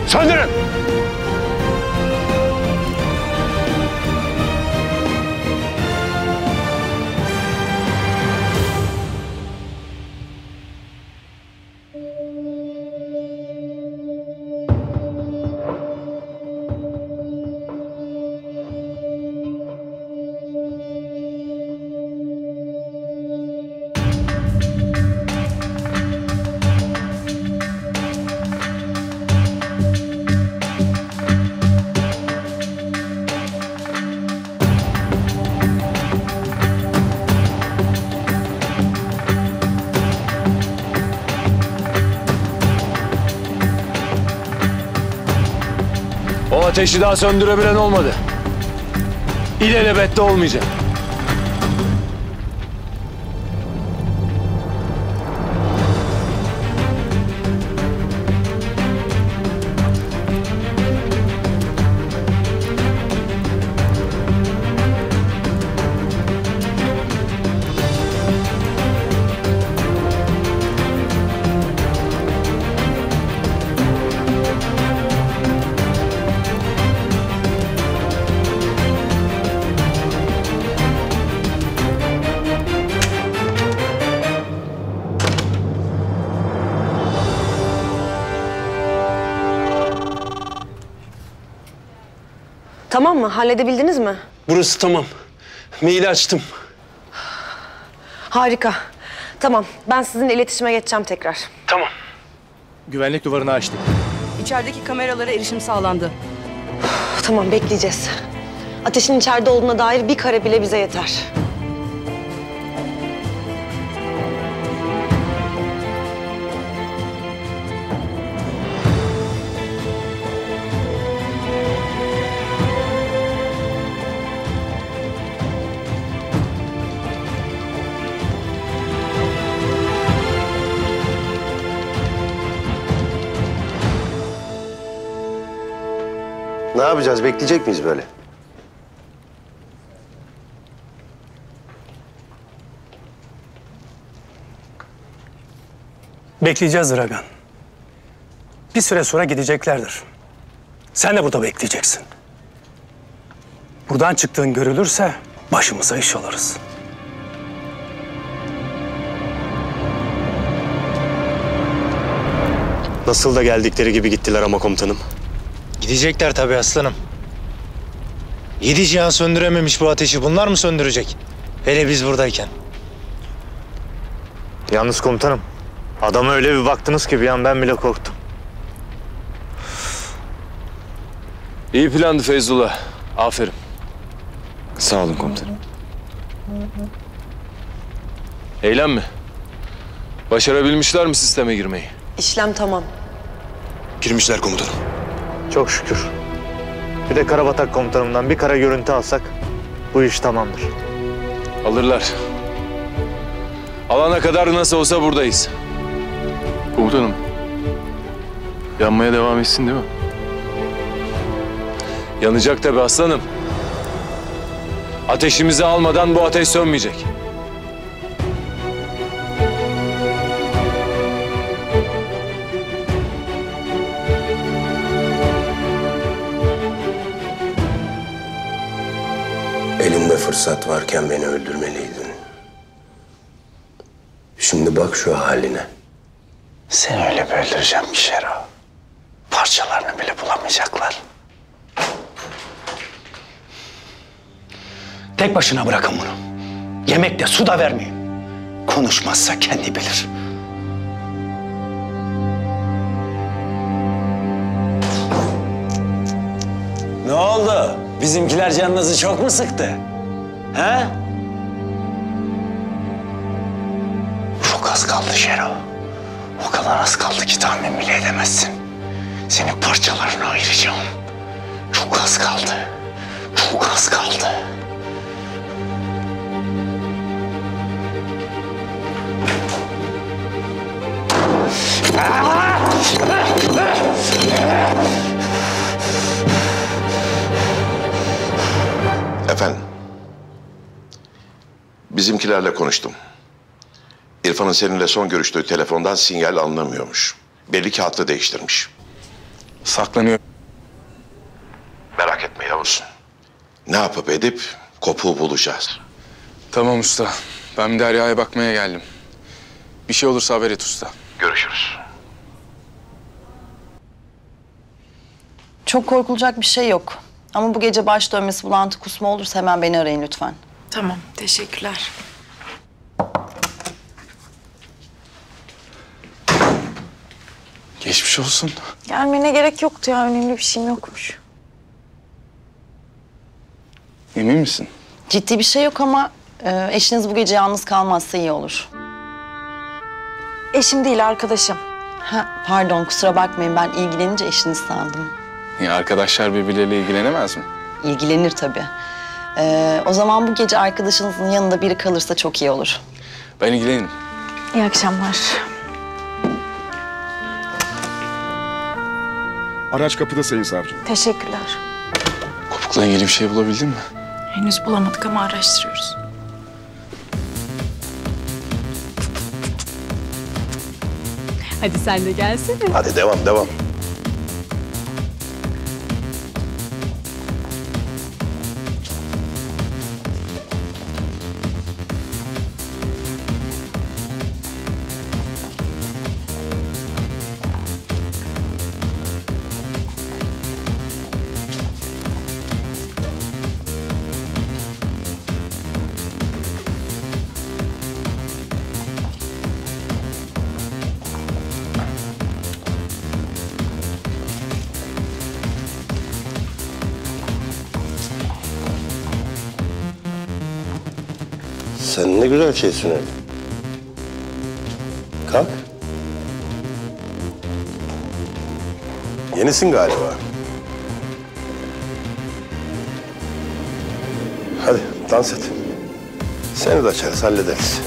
Söndürün. Ateşi daha söndürebilen olmadı. İlelebette olmayacak. Tamam mı? Halledebildiniz mi? Burası tamam. Maili açtım. Harika. Tamam. Ben sizinle iletişime geçeceğim tekrar. Tamam. Güvenlik duvarını açtık. İçerideki kameralara erişim sağlandı. Tamam bekleyeceğiz. Ateşin içeride olduğuna dair bir kare bile bize yeter. Yapacağız? Bekleyecek miyiz böyle? Bekleyeceğiz Dragan. Bir süre sonra gideceklerdir. Sen de burada bekleyeceksin. Buradan çıktığın görülürse başımıza iş alırız. Nasıl da geldikleri gibi gittiler ama komutanım. Gidecekler tabii aslanım. Yedi cihan söndürememiş bu ateşi bunlar mı söndürecek? Hele biz buradayken. Yalnız komutanım, adama öyle bir baktınız ki bir an ben bile korktum. İyi plandı Feyzullah. Aferin. Sağ olun komutanım. Eylem mi? Başarabilmişler mi sisteme girmeyi? İşlem tamam. Girmişler komutanım. Çok şükür. Bir de Karabatak komutanımdan bir kara görüntü alsak bu iş tamamdır. Alırlar. Alana kadar nasıl olsa buradayız. Komutanım. Yanmaya devam etsin değil mi? Yanacak tabii aslanım. Ateşimizi almadan bu ateş sönmeyecek. Elinde fırsat varken beni öldürmeliydin. Şimdi bak şu haline. Seni öyle bir öldüreceğim ki Şero. Parçalarını bile bulamayacaklar. Tek başına bırakın bunu. Yemek de su da vermeyin. Konuşmazsa kendi bilir. Ne oldu? Bizimkiler canınızı çok mu sıktı? He? Çok az kaldı Şero. O kadar az kaldı ki tahmin bile edemezsin. Seni parçalarına ayıracağım. Çok az kaldı. Çok az kaldı. Efendim. Bizimkilerle konuştum. İrfan'ın seninle son görüştüğü telefondan sinyal alınamıyormuş. Belli ki hattı değiştirmiş. Saklanıyor. Merak etme Yavuz. Ne yapıp edip kopuğu bulacağız. Tamam usta. Ben Derya'ya bakmaya geldim. Bir şey olursa haber et usta. Görüşürüz. Çok korkulacak bir şey yok. Ama bu gece baş dönmesi, bulantı, kusma olursa hemen beni arayın lütfen. Tamam, teşekkürler. Geçmiş olsun. Gelmene gerek yoktu ya. Önemli bir şeyim yokmuş. Emin misin? Ciddi bir şey yok ama e, eşiniz bu gece yalnız kalmazsa iyi olur. Eşim değil, arkadaşım. Ha, pardon kusura bakmayın ben ilgilenince eşiniz sandım. Ya arkadaşlar birbirleriyle ilgilenemez mi? İlgilenir tabii. Ee, o zaman bu gece arkadaşınızın yanında biri kalırsa çok iyi olur. Ben ilgilenirim. İyi akşamlar. Araç kapıda Sayın Savcı. Teşekkürler. Kopukla ilgili bir şey bulabildin mi? Henüz bulamadık ama araştırıyoruz. Hadi sen de gelsene. Hadi devam devam. Güzel şeysin öyle. Kalk. Yenisin galiba. Hadi dans et. Seni de açarız, hallederiz.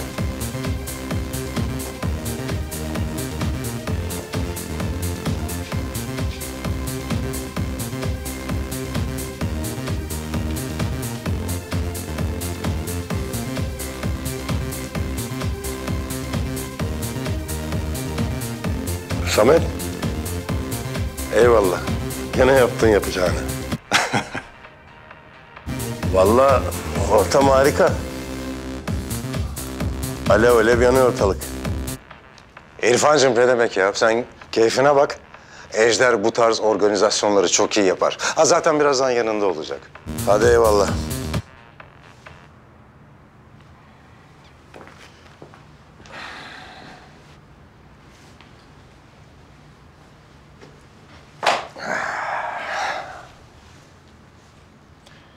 Yaptın yapacağını. Vallahi ortam harika. Alev alev yanıyor ortalık. İrfancığım ne demek ya? Sen keyfine bak. Ejder bu tarz organizasyonları çok iyi yapar. Ha zaten birazdan yanında olacak. Hadi eyvallah.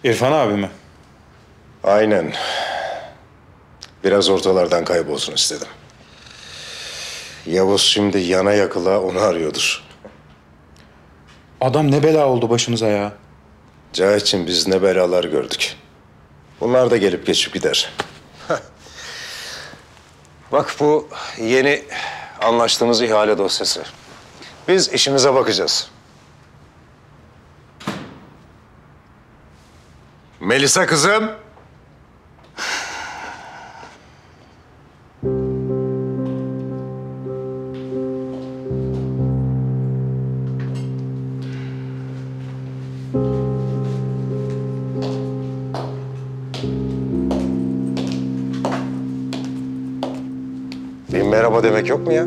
İrfan abi mi? Aynen. Biraz ortalardan kaybolsun istedim. Yavuz şimdi yana yakıla onu arıyordur. Adam ne bela oldu başımıza ya. Cahit'ciğim biz ne belalar gördük. Bunlar da gelip geçip gider. Bak bu yeni anlaştığımız ihale dosyası. Biz işimize bakacağız. Melisa kızım. Bir merhaba demek yok mu ya?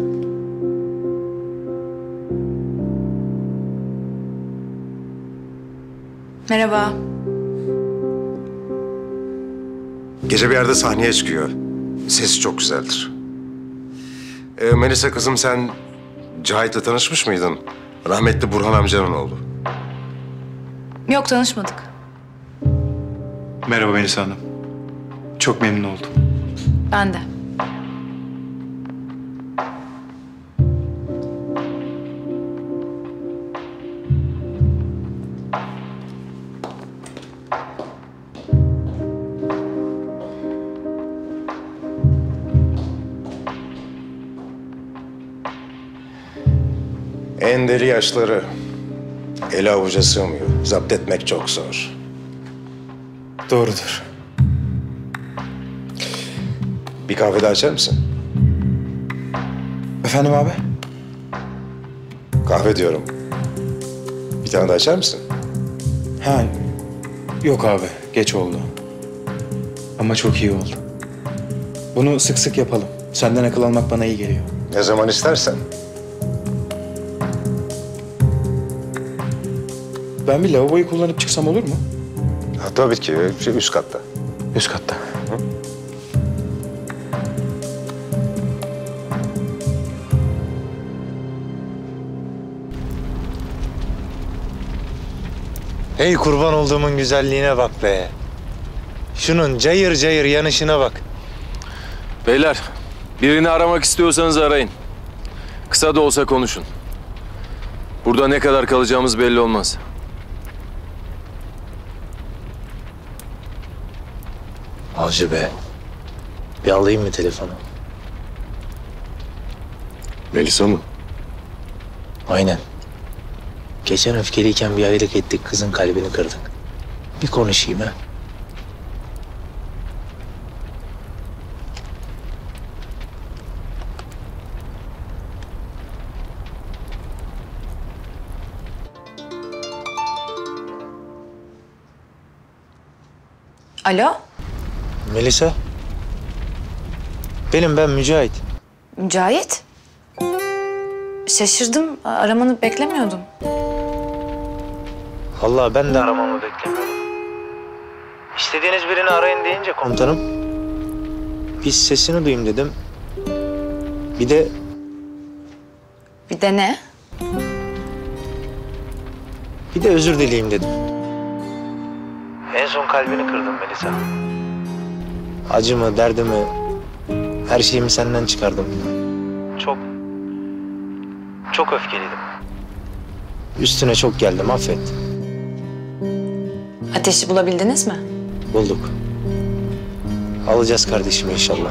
Merhaba. Gece bir yerde sahneye çıkıyor. Sesi çok güzeldir. Ee, Melisa kızım sen Cahit'le tanışmış mıydın? Rahmetli Burhan amcanın oğlu. Yok tanışmadık. Merhaba Melisa Hanım. Çok memnun oldum. Ben de. En deli yaşları. Ele avuca sığmıyor. Zapt etmek çok zor. Doğrudur. Bir kahve daha açar mısın? Efendim abi? Kahve diyorum. Bir tane daha açar mısın? Ha, yok abi. Geç oldu. Ama çok iyi oldu. Bunu sık sık yapalım. Senden akıl almak bana iyi geliyor. Ne zaman istersen. Ben bir lavaboyu kullanıp çıksam olur mu? Ha, tabii ki. Şey, üst katta. Üst katta. Hey kurban olduğumun güzelliğine bak be. Şunun cayır cayır yanışına bak. Beyler, birini aramak istiyorsanız arayın. Kısa da olsa konuşun. Burada ne kadar kalacağımız belli olmaz. Avcı be. Bir alayım mı telefonu? Melisa mı? Aynen. Geçen öfkeliyken bir ayrılık ettik. Kızın kalbini kırdık. Bir konuşayım ha. Alo, Melisa. Benim ben Mücahit. Mücahit. Şaşırdım. Aramanı beklemiyordum. Vallahi ben de aramamı beklemiyordum. İstediğiniz birini arayın deyince komutanım. Bir sesini duyayım dedim. Bir de Bir de ne? bir de özür dileyeyim dedim. En son kalbini kırdım Melisa. Acımı, derdimi, her şeyimi senden çıkardım. Çok, çok öfkeliydim. Üstüne çok geldim, affet. Ateşi bulabildiniz mi? Bulduk. Alacağız kardeşimi inşallah.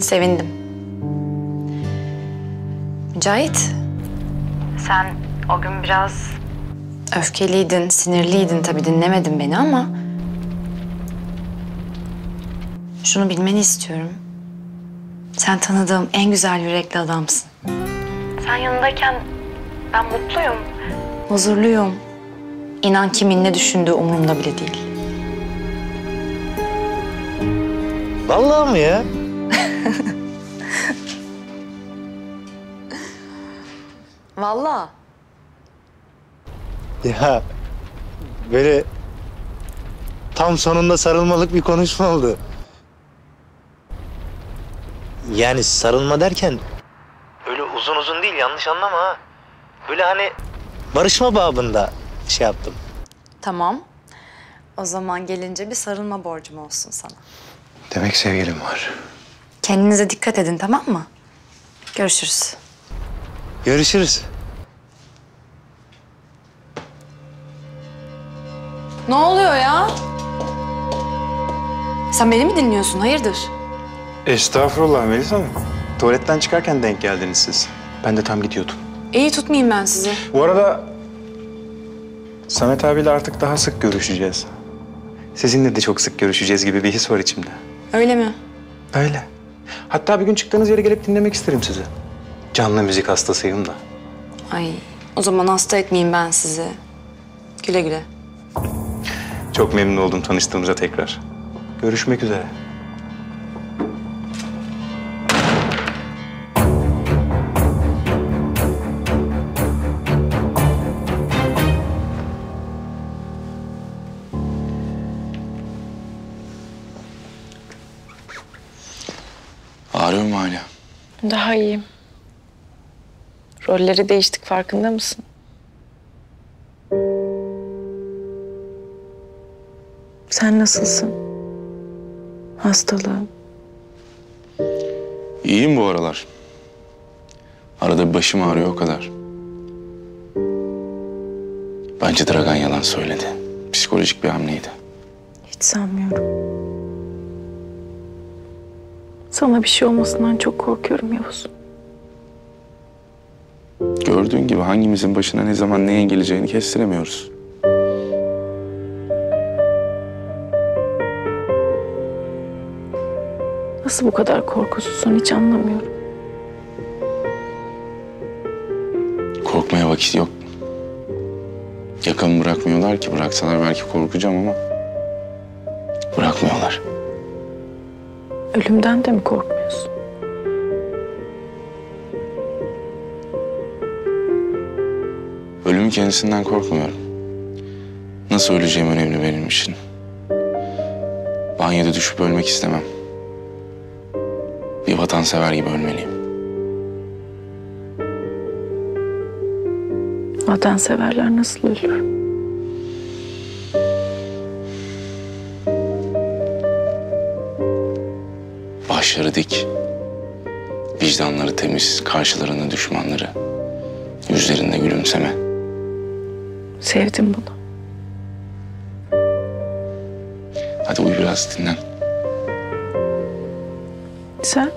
Sevindim. Mücahit. Sen o gün biraz... Öfkeliydin, sinirliydin tabii dinlemedin beni ama... Şunu bilmeni istiyorum. Sen tanıdığım en güzel yürekli adamsın. Sen yanındayken ben mutluyum. Huzurluyum. İnan kimin ne düşündüğü umurumda bile değil. Vallahi mı ya? Vallahi. Ya böyle tam sonunda sarılmalık bir konuşma oldu. Yani sarılma derken öyle uzun uzun değil yanlış anlama ha. Böyle hani barışma babında şey yaptım. Tamam. O zaman gelince bir sarılma borcum olsun sana. Demek sevgilim var. Kendinize dikkat edin tamam mı? Görüşürüz. Görüşürüz. Ne oluyor ya? Sen beni mi dinliyorsun? Hayırdır? Estağfurullah Melis Hanım. Tuvaletten çıkarken denk geldiniz siz. Ben de tam gidiyordum. İyi tutmayayım ben sizi. Bu arada Samet abiyle artık daha sık görüşeceğiz. Sizinle de çok sık görüşeceğiz gibi bir his var içimde. Öyle mi? Öyle. Hatta bir gün çıktığınız yere gelip dinlemek isterim sizi. Canlı müzik hastasıyım da. Ay o zaman hasta etmeyeyim ben sizi. Güle güle. Çok memnun oldum tanıştığımıza tekrar. Görüşmek üzere. Daha iyiyim. Rolleri değiştik farkında mısın? Sen nasılsın? Hastalığın. İyiyim bu aralar. Arada bir başım ağrıyor o kadar. Bence Dragan yalan söyledi. Psikolojik bir hamleydi. Hiç sanmıyorum. Sana bir şey olmasından çok korkuyorum Yavuz. Gördüğün gibi hangimizin başına ne zaman neyin geleceğini kestiremiyoruz. Nasıl bu kadar korkusuzsun hiç anlamıyorum. Korkmaya vakit yok. Yakamı bırakmıyorlar ki. Bıraksalar belki korkacağım ama... Bırakmıyorlar. Ölümden de mi korkmuyorsun? Ölümün kendisinden korkmuyorum. Nasıl öleceğim önemli benim için. Banyoda düşüp ölmek istemem. Bir vatansever gibi ölmeliyim. Vatanseverler nasıl ölür? başları dik. Vicdanları temiz, karşılarında düşmanları. Yüzlerinde gülümseme. Sevdim bunu. Hadi uyu biraz dinlen. Sen?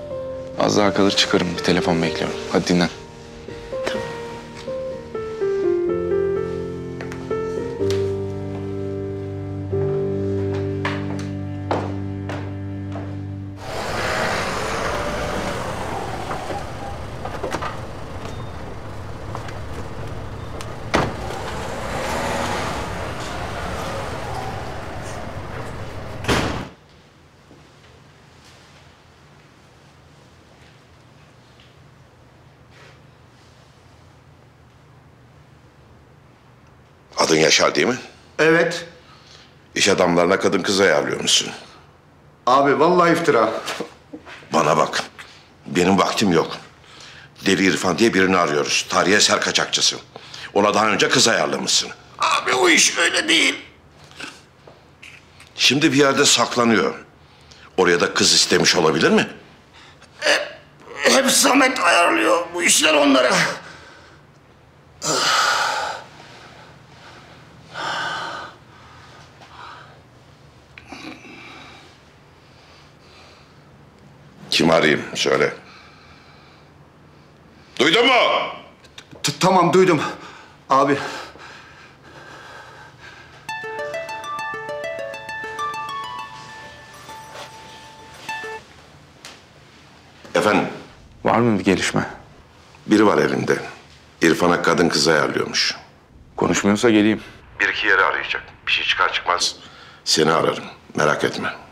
Az daha kalır çıkarım. Bir telefon bekliyorum. Hadi dinlen. Adın Yaşar değil mi? Evet. İş adamlarına kadın kız ayarlıyor musun? Abi vallahi iftira. Bana bak. Benim vaktim yok. Deli İrfan diye birini arıyoruz. Tarihi eser kaçakçısı. Ona daha önce kız ayarlamışsın. Abi o iş öyle değil. Şimdi bir yerde saklanıyor. Oraya da kız istemiş olabilir mi? Hep Samet ayarlıyor bu işler onlara. Kim arayayım söyle. Duydun mu? T- tamam duydum. Abi Efendim? Var mı bir gelişme? Biri var elinde. İrfan'a kadın kız ayarlıyormuş. Konuşmuyorsa geleyim. Bir iki yeri arayacak. Bir şey çıkar çıkmaz seni ararım. Merak etme.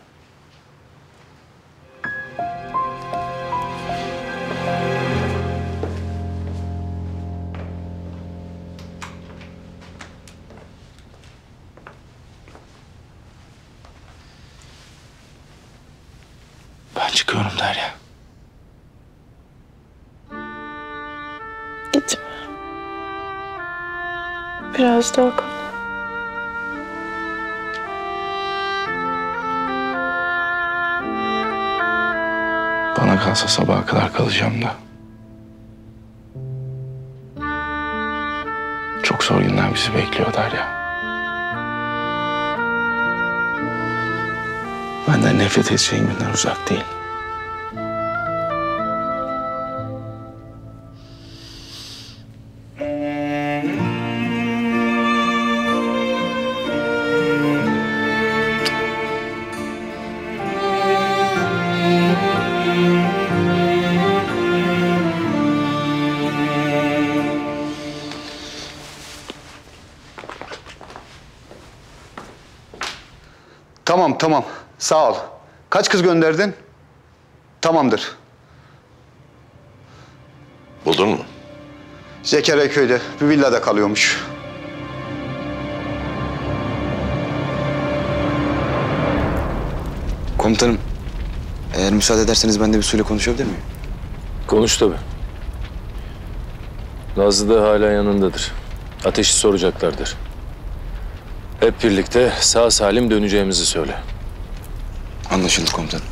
Daha kal. Bana kalsa sabaha kadar kalacağım da. Çok zor günler bizi bekliyor Derya. Benden nefret edeceğin günler uzak değil. Tamam sağ ol. Kaç kız gönderdin? Tamamdır. Buldun mu? Zekeriya köyde bir villada kalıyormuş. Komutanım, eğer müsaade ederseniz ben de bir suyla konuşabilir miyim? Konuş tabii. Nazlı da hala yanındadır. Ateşi soracaklardır. Hep birlikte sağ salim döneceğimizi söyle. Anlaşıldı komutanım.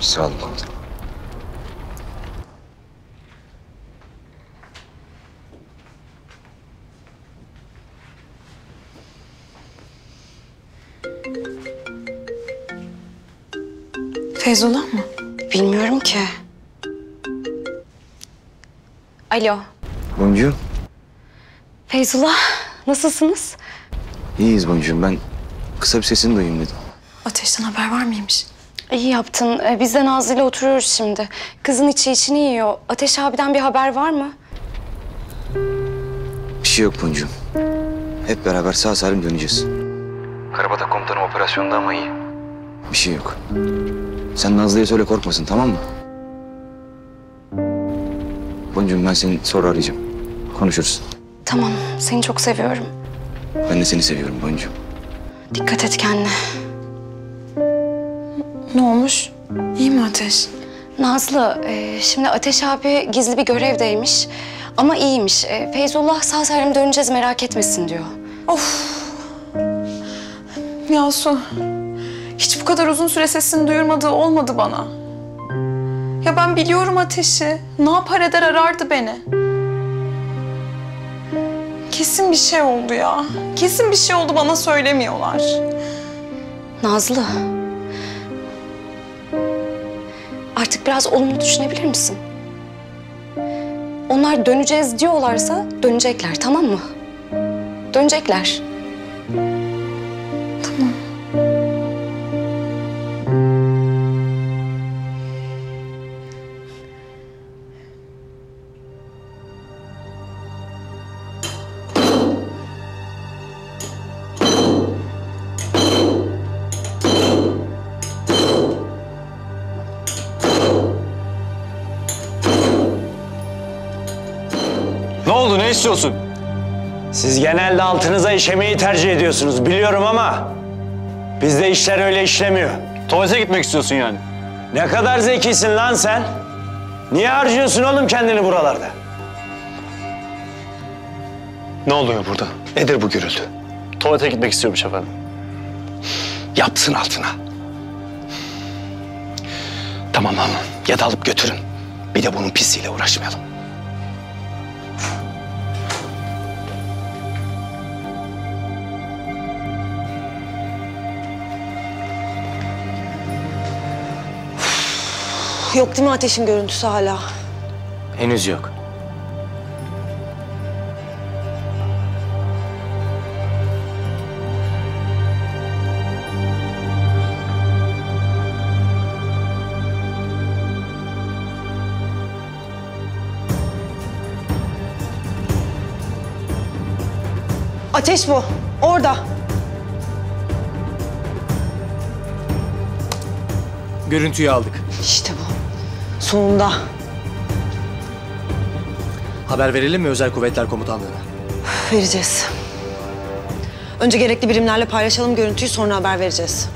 Sağ olun komutanım. Feyzullah mı? Bilmiyorum ki. Alo. Boncuğum, Feyzullah, nasılsınız? iyiyiz boncuğum. Ben kısa bir sesini duyayım dedim. Ateşten haber var mıymış? İyi yaptın. Ee, Biz de Nazlı ile oturuyoruz şimdi. Kızın içi içini yiyor. Ateş abiden bir haber var mı? Bir şey yok boncuğum. Hep beraber sağ salim döneceğiz. Karabatak komutanım operasyonda ama iyi. Bir şey yok. Sen Nazlı'ya söyle korkmasın tamam mı? Boncuğum ben seni sonra arayacağım. Konuşuruz. Tamam, seni çok seviyorum. Ben de seni seviyorum boncuğum. Dikkat et kendine. Ne olmuş? İyi mi Ateş? Nazlı, e, şimdi Ateş abi gizli bir görevdeymiş. Ama iyiymiş. E, Feyzullah sağ salim döneceğiz merak etmesin diyor. Of. Yasu. Hiç bu kadar uzun süre sesini duyurmadığı olmadı bana. Ya ben biliyorum Ateş'i. Ne yapar eder arardı beni kesin bir şey oldu ya. Kesin bir şey oldu bana söylemiyorlar. Nazlı. Artık biraz olumlu düşünebilir misin? Onlar döneceğiz diyorlarsa dönecekler tamam mı? Dönecekler. İstiyorsun? Siz genelde altınıza işemeyi tercih ediyorsunuz biliyorum ama bizde işler öyle işlemiyor. Tuvalete gitmek istiyorsun yani. Ne kadar zekisin lan sen? Niye harcıyorsun oğlum kendini buralarda? Ne oluyor burada? Nedir bu gürültü? Tuvalete gitmek istiyormuş efendim. Yapsın altına. Tamam tamam. Ya da alıp götürün. Bir de bunun pisiyle uğraşmayalım. Yok değil mi ateşin görüntüsü hala? Henüz yok. Ateş bu. Orada. Görüntüyü aldık. İşte bu. Sonunda. Haber verelim mi Özel Kuvvetler Komutanlığı'na? Vereceğiz. Önce gerekli birimlerle paylaşalım görüntüyü sonra haber vereceğiz.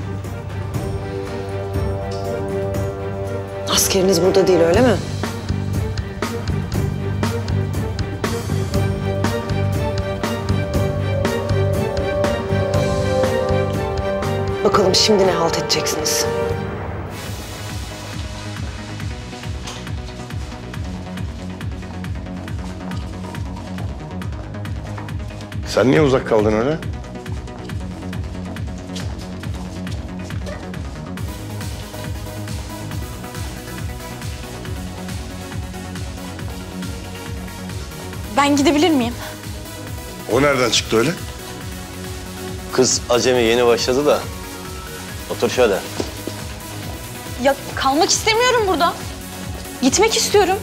Askeriniz burada değil öyle mi? Bakalım şimdi ne halt edeceksiniz? Sen niye uzak kaldın öyle? Ben gidebilir miyim? O nereden çıktı öyle? Kız acemi yeni başladı da. Otur şöyle. Ya kalmak istemiyorum burada. Gitmek istiyorum.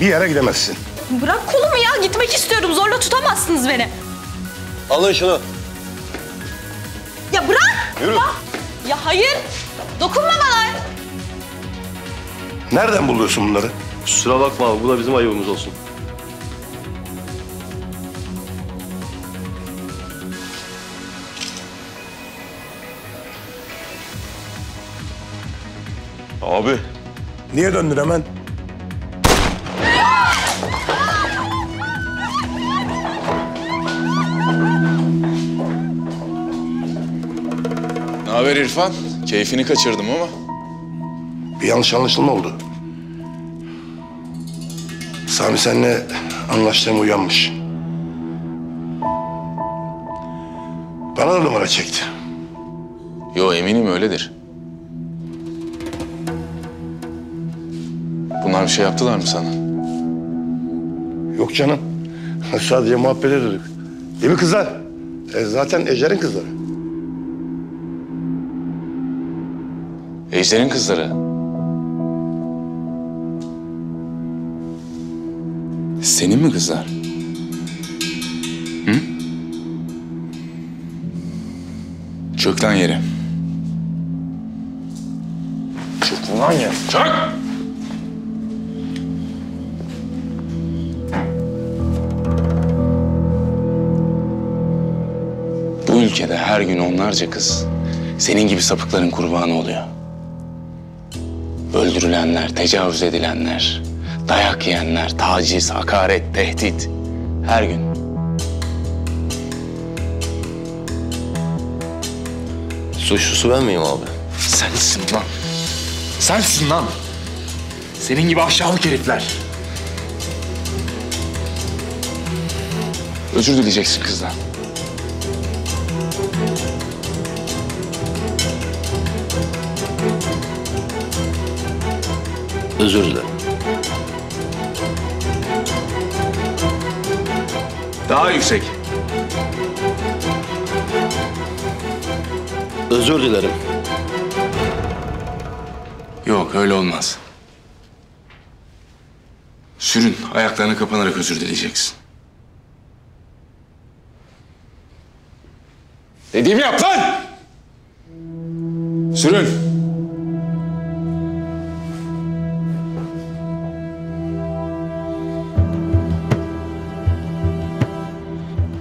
Bir yere gidemezsin. Bırak kolumu ya. Gitmek istiyorum. Zorla tutamazsınız beni. Alın şunu. Ya bırak. Yürü. Ya, ya hayır. Dokunma bana. Nereden buluyorsun bunları? Kusura bakma abi bu da bizim ayıbımız olsun. Abi. Niye döndün hemen? İrfan? Keyfini kaçırdım ama. Bir yanlış anlaşılma oldu. Sami seninle anlaştığım uyanmış. Bana da numara çekti. Yo eminim öyledir. Bunlar bir şey yaptılar mı sana? Yok canım. Sadece muhabbet ediyorduk. Değil mi kızlar? E, zaten Ejder'in kızları. Ejder'in kızları. Senin mi kızlar? Hı? Çök lan yere. Çök lan ya. Çök! Bu ülkede her gün onlarca kız senin gibi sapıkların kurbanı oluyor. Öldürülenler, tecavüz edilenler, dayak yiyenler, taciz, hakaret, tehdit. Her gün. Suçlusu ben miyim abi? Sensin lan. Sensin lan. Senin gibi aşağılık herifler. Özür dileyeceksin kızdan. Özür dilerim. Daha yüksek. Özür dilerim. Yok öyle olmaz. Sürün ayaklarına kapanarak özür dileyeceksin. Dediğimi yap lan! Sürün.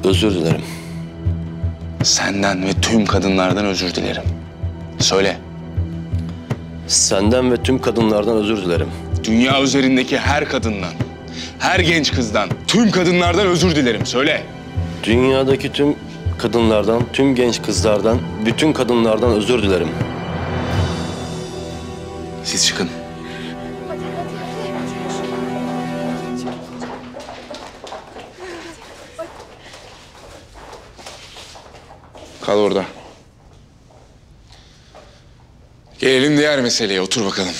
Özür dilerim. Senden ve tüm kadınlardan özür dilerim. Söyle. Senden ve tüm kadınlardan özür dilerim. Dünya üzerindeki her kadından, her genç kızdan, tüm kadınlardan özür dilerim. Söyle. Dünyadaki tüm kadınlardan, tüm genç kızlardan, bütün kadınlardan özür dilerim. Siz çıkın. Kal orada. Gelelim diğer meseleye. Otur bakalım.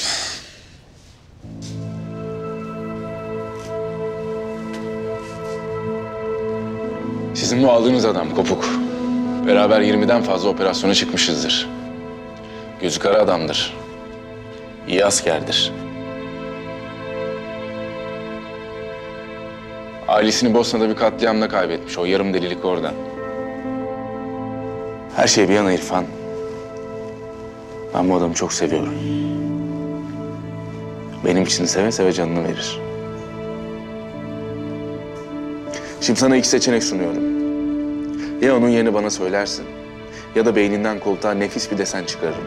Sizin bu aldığınız adam kopuk. Beraber 20'den fazla operasyona çıkmışızdır. Gözü kara adamdır. İyi askerdir. Ailesini Bosna'da bir katliamda kaybetmiş. O yarım delilik orada. Her şey bir yana İrfan. Ben bu adamı çok seviyorum. Benim için seve seve canını verir. Şimdi sana iki seçenek sunuyorum. Ya onun yerini bana söylersin ya da beyninden koltuğa nefis bir desen çıkarırım.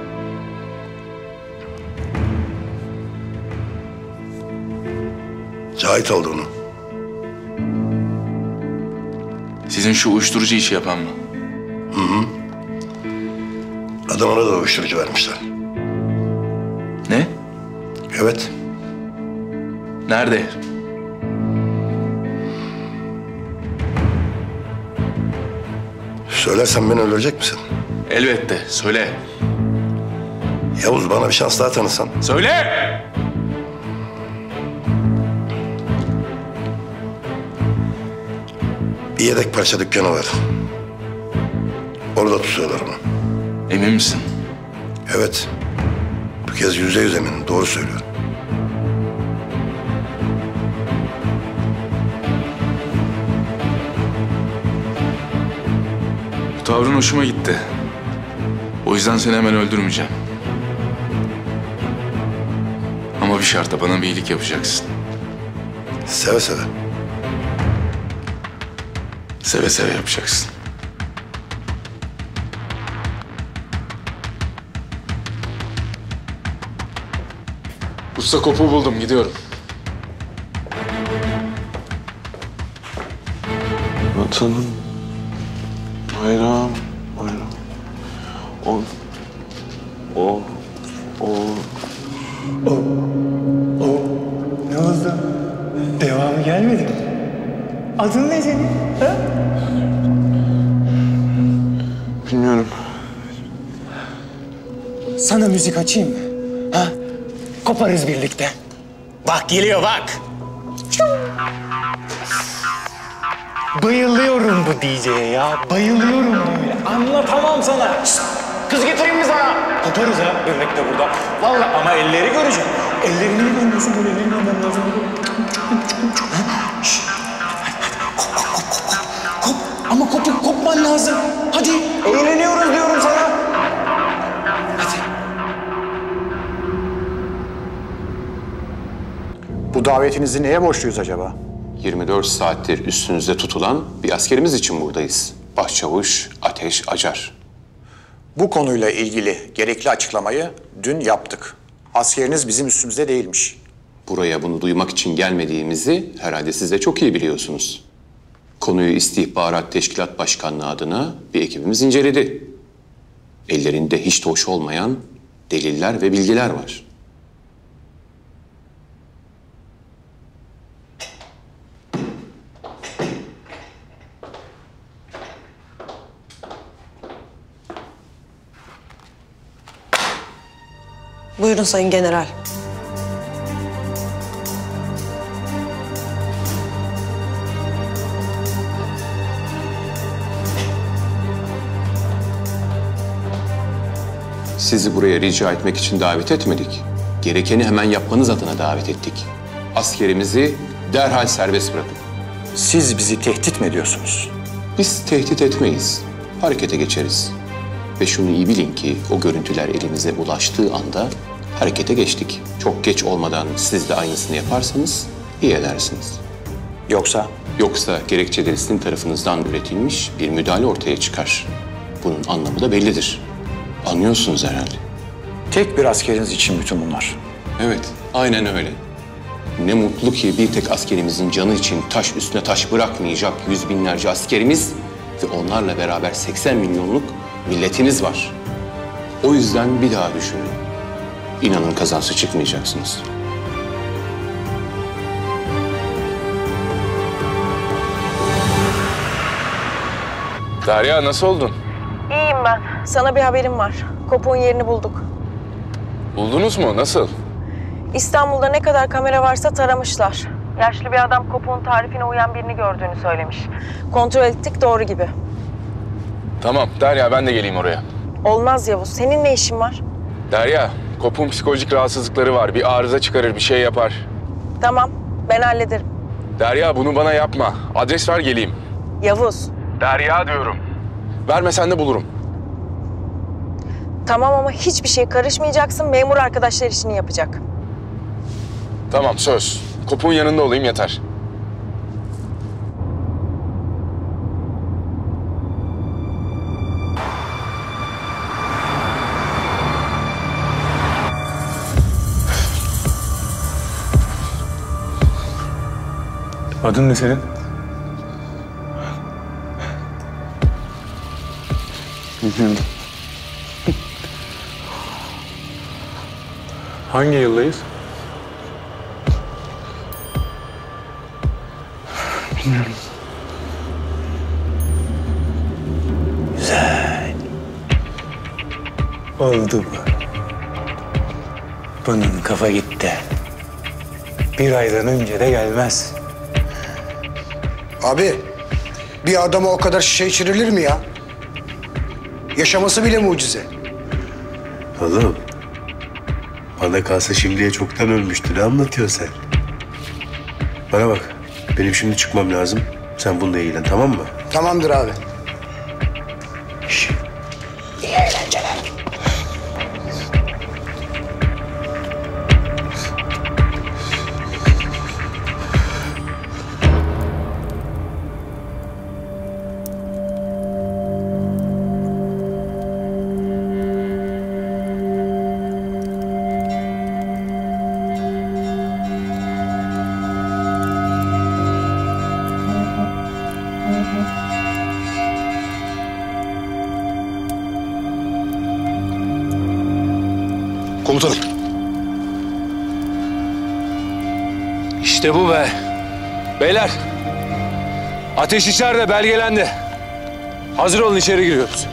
Cahit oldu onu. Sizin şu uyuşturucu işi yapan mı? Hı hı. Adamına da uyuşturucu vermişler. Ne? Evet. Nerede? Söylersen beni öldürecek misin? Elbette. Söyle. Yavuz bana bir şans daha tanısan. Söyle! Bir yedek parça dükkanı var. Orada tutuyorlar onu. Emin misin? Evet. Bu kez yüzde yüz eminim. Doğru söylüyorum. Bu tavrın hoşuma gitti. O yüzden seni hemen öldürmeyeceğim. Ama bir şartla bana bir iyilik yapacaksın. Seve seve. Seve seve yapacaksın. Usta kopuğu buldum. Gidiyorum. Vatanım, bayrağım, bayrağım. O, o, o. Ne oldu? Devamı gelmedi mi? Adın ne senin? Ha? Bilmiyorum. Sana müzik açayım mı? Koparız birlikte. Bak geliyor bak. Bayılıyorum bu DJ'ye ya. Bayılıyorum böyle. Anlatamam sana. Kız getireyim mi sana? Koparız ha birlikte burada. Vallahi ama elleri göreceğim. Ellerini mi görmüyorsun böyle ellerini görmem lazım. Şşt. Kop, kop, kop, kop. Kop. Ama kopup kopman lazım. Hadi eğleniyoruz diyorum sana. Bu davetinizi neye borçluyuz acaba? 24 saattir üstünüzde tutulan bir askerimiz için buradayız. Başçavuş Ateş Acar. Bu konuyla ilgili gerekli açıklamayı dün yaptık. Askeriniz bizim üstümüzde değilmiş. Buraya bunu duymak için gelmediğimizi herhalde siz de çok iyi biliyorsunuz. Konuyu İstihbarat Teşkilat Başkanlığı adına bir ekibimiz inceledi. Ellerinde hiç de hoş olmayan deliller ve bilgiler var. Buyurun Sayın General. Sizi buraya rica etmek için davet etmedik. Gerekeni hemen yapmanız adına davet ettik. Askerimizi derhal serbest bırakın. Siz bizi tehdit mi ediyorsunuz? Biz tehdit etmeyiz. Harekete geçeriz. Ve şunu iyi bilin ki o görüntüler elimize ulaştığı anda harekete geçtik. Çok geç olmadan siz de aynısını yaparsanız iyi edersiniz. Yoksa? Yoksa gerekçeleri sizin tarafınızdan üretilmiş bir müdahale ortaya çıkar. Bunun anlamı da bellidir. Anlıyorsunuz herhalde. Tek bir askeriniz için bütün bunlar. Evet, aynen öyle. Ne mutlu ki bir tek askerimizin canı için taş üstüne taş bırakmayacak yüz binlerce askerimiz ve onlarla beraber 80 milyonluk milletimiz var. O yüzden bir daha düşünün. İnanın kazansı çıkmayacaksınız. Derya nasıl oldun? İyiyim ben. Sana bir haberim var. Kopuğun yerini bulduk. Buldunuz mu? Nasıl? İstanbul'da ne kadar kamera varsa taramışlar. Yaşlı bir adam kopuğun tarifine uyan birini gördüğünü söylemiş. Kontrol ettik doğru gibi. Tamam Derya ben de geleyim oraya. Olmaz Yavuz. Senin ne işin var? Derya, kopun psikolojik rahatsızlıkları var. Bir arıza çıkarır, bir şey yapar. Tamam. Ben hallederim. Derya bunu bana yapma. Adres ver geleyim. Yavuz. Derya diyorum. Vermesen de bulurum. Tamam ama hiçbir şeye karışmayacaksın. Memur arkadaşlar işini yapacak. Tamam söz. Kopun yanında olayım yeter. Adın ne senin? Bilmiyorum. Hangi yıldayız? Bilmiyorum. Güzel. Oldu bu. Bunun kafa gitti. Bir aydan önce de gelmez. Abi bir adama o kadar şişe içirilir mi ya? Yaşaması bile mucize. Oğlum. Bana kalsa şimdiye çoktan ölmüştü. Ne anlatıyorsun sen? Bana bak. Benim şimdi çıkmam lazım. Sen bununla ilgilen tamam mı? Tamamdır abi. Komutanım. İşte bu be. Beyler. Ateş içeride belgelendi. Hazır olun içeri giriyoruz.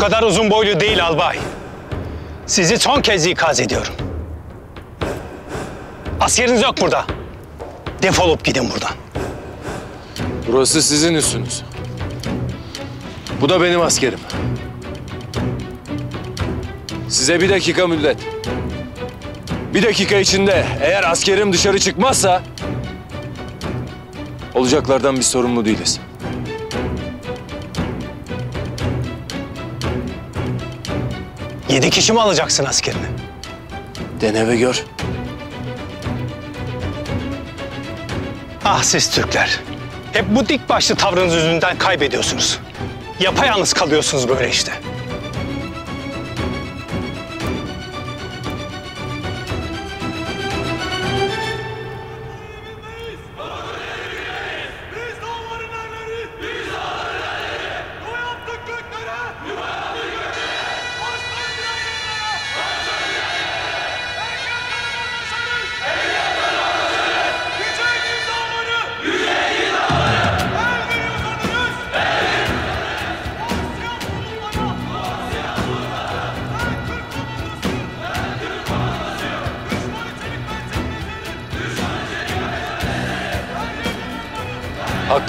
Kadar uzun boylu değil albay. Sizi son kez ikaz ediyorum. Askeriniz yok burada. Defolup gidin buradan. Burası sizin üstünüz. Bu da benim askerim. Size bir dakika müddet. Bir dakika içinde eğer askerim dışarı çıkmazsa... ...olacaklardan biz sorumlu değiliz. Yedi kişi mi alacaksın askerini? Dene ve gör. Ah siz Türkler. Hep bu dik başlı tavrınız yüzünden kaybediyorsunuz. Yapayalnız kalıyorsunuz böyle işte.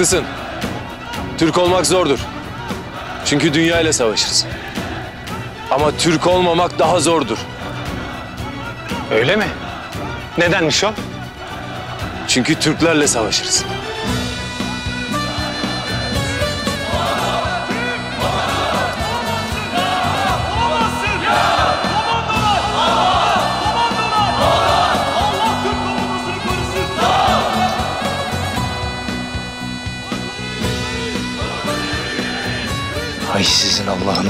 Haklısın. Türk olmak zordur. Çünkü dünya ile savaşırız. Ama Türk olmamak daha zordur. Öyle mi? Nedenmiş o? Çünkü Türklerle savaşırız.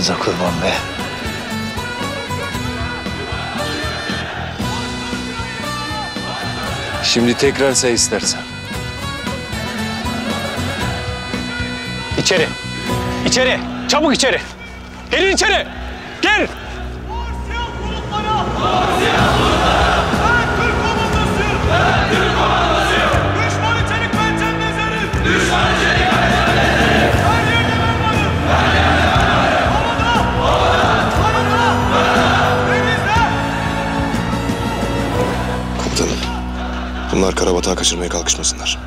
Allah'ınıza kurban be. Şimdi tekrar say istersen. İçeri. İçeri. Çabuk içeri. Gelin içeri. Karabatak'ı kaçırmaya kalkışmasınlar.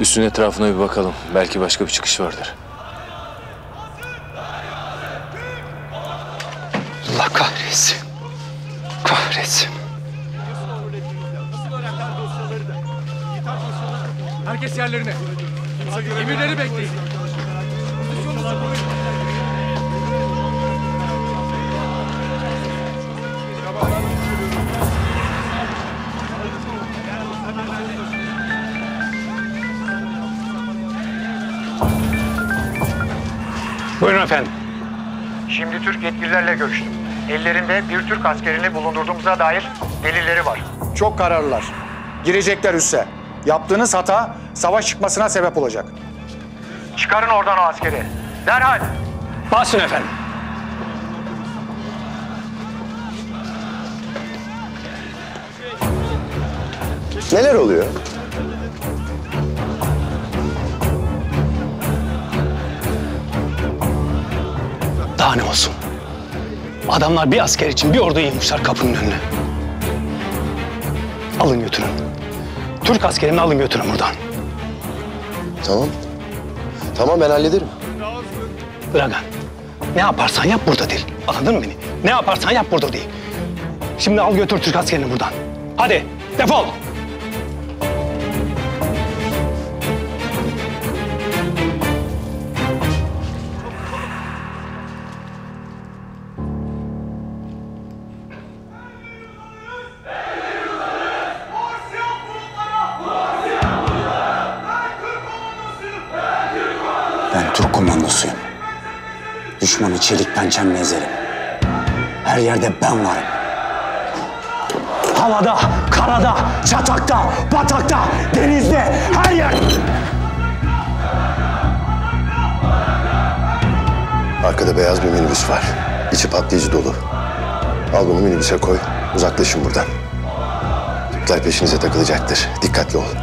Üstün etrafına bir bakalım. Belki başka bir çıkış vardır. Allah kahretsin. Kahretsin. Herkes yerlerine. Emirleri bekleyin. Şimdi Türk yetkililerle görüştüm. Ellerinde bir Türk askerini bulundurduğumuza dair delilleri var. Çok kararlılar. Girecekler üsse. Yaptığınız hata savaş çıkmasına sebep olacak. Çıkarın oradan o askeri. Derhal. Basın efendim. Neler oluyor? Daha ne olsun? Adamlar bir asker için bir ordu yığmışlar kapının önüne. Alın götürün. Türk askerini alın götürün buradan. Tamam. Tamam ben hallederim. Dragan, ne yaparsan yap burada değil. Anladın mı beni? Ne yaparsan yap burada değil. Şimdi al götür Türk askerini buradan. Hadi defol. Çelik pençemle ezerim. Her yerde ben varım. Havada, karada, çatakta, batakta, denizde, her yer. Arkada beyaz bir minibüs var. İçi patlayıcı dolu. Al bunu minibüse koy. Uzaklaşın buradan. Türkler peşinize takılacaktır. Dikkatli ol.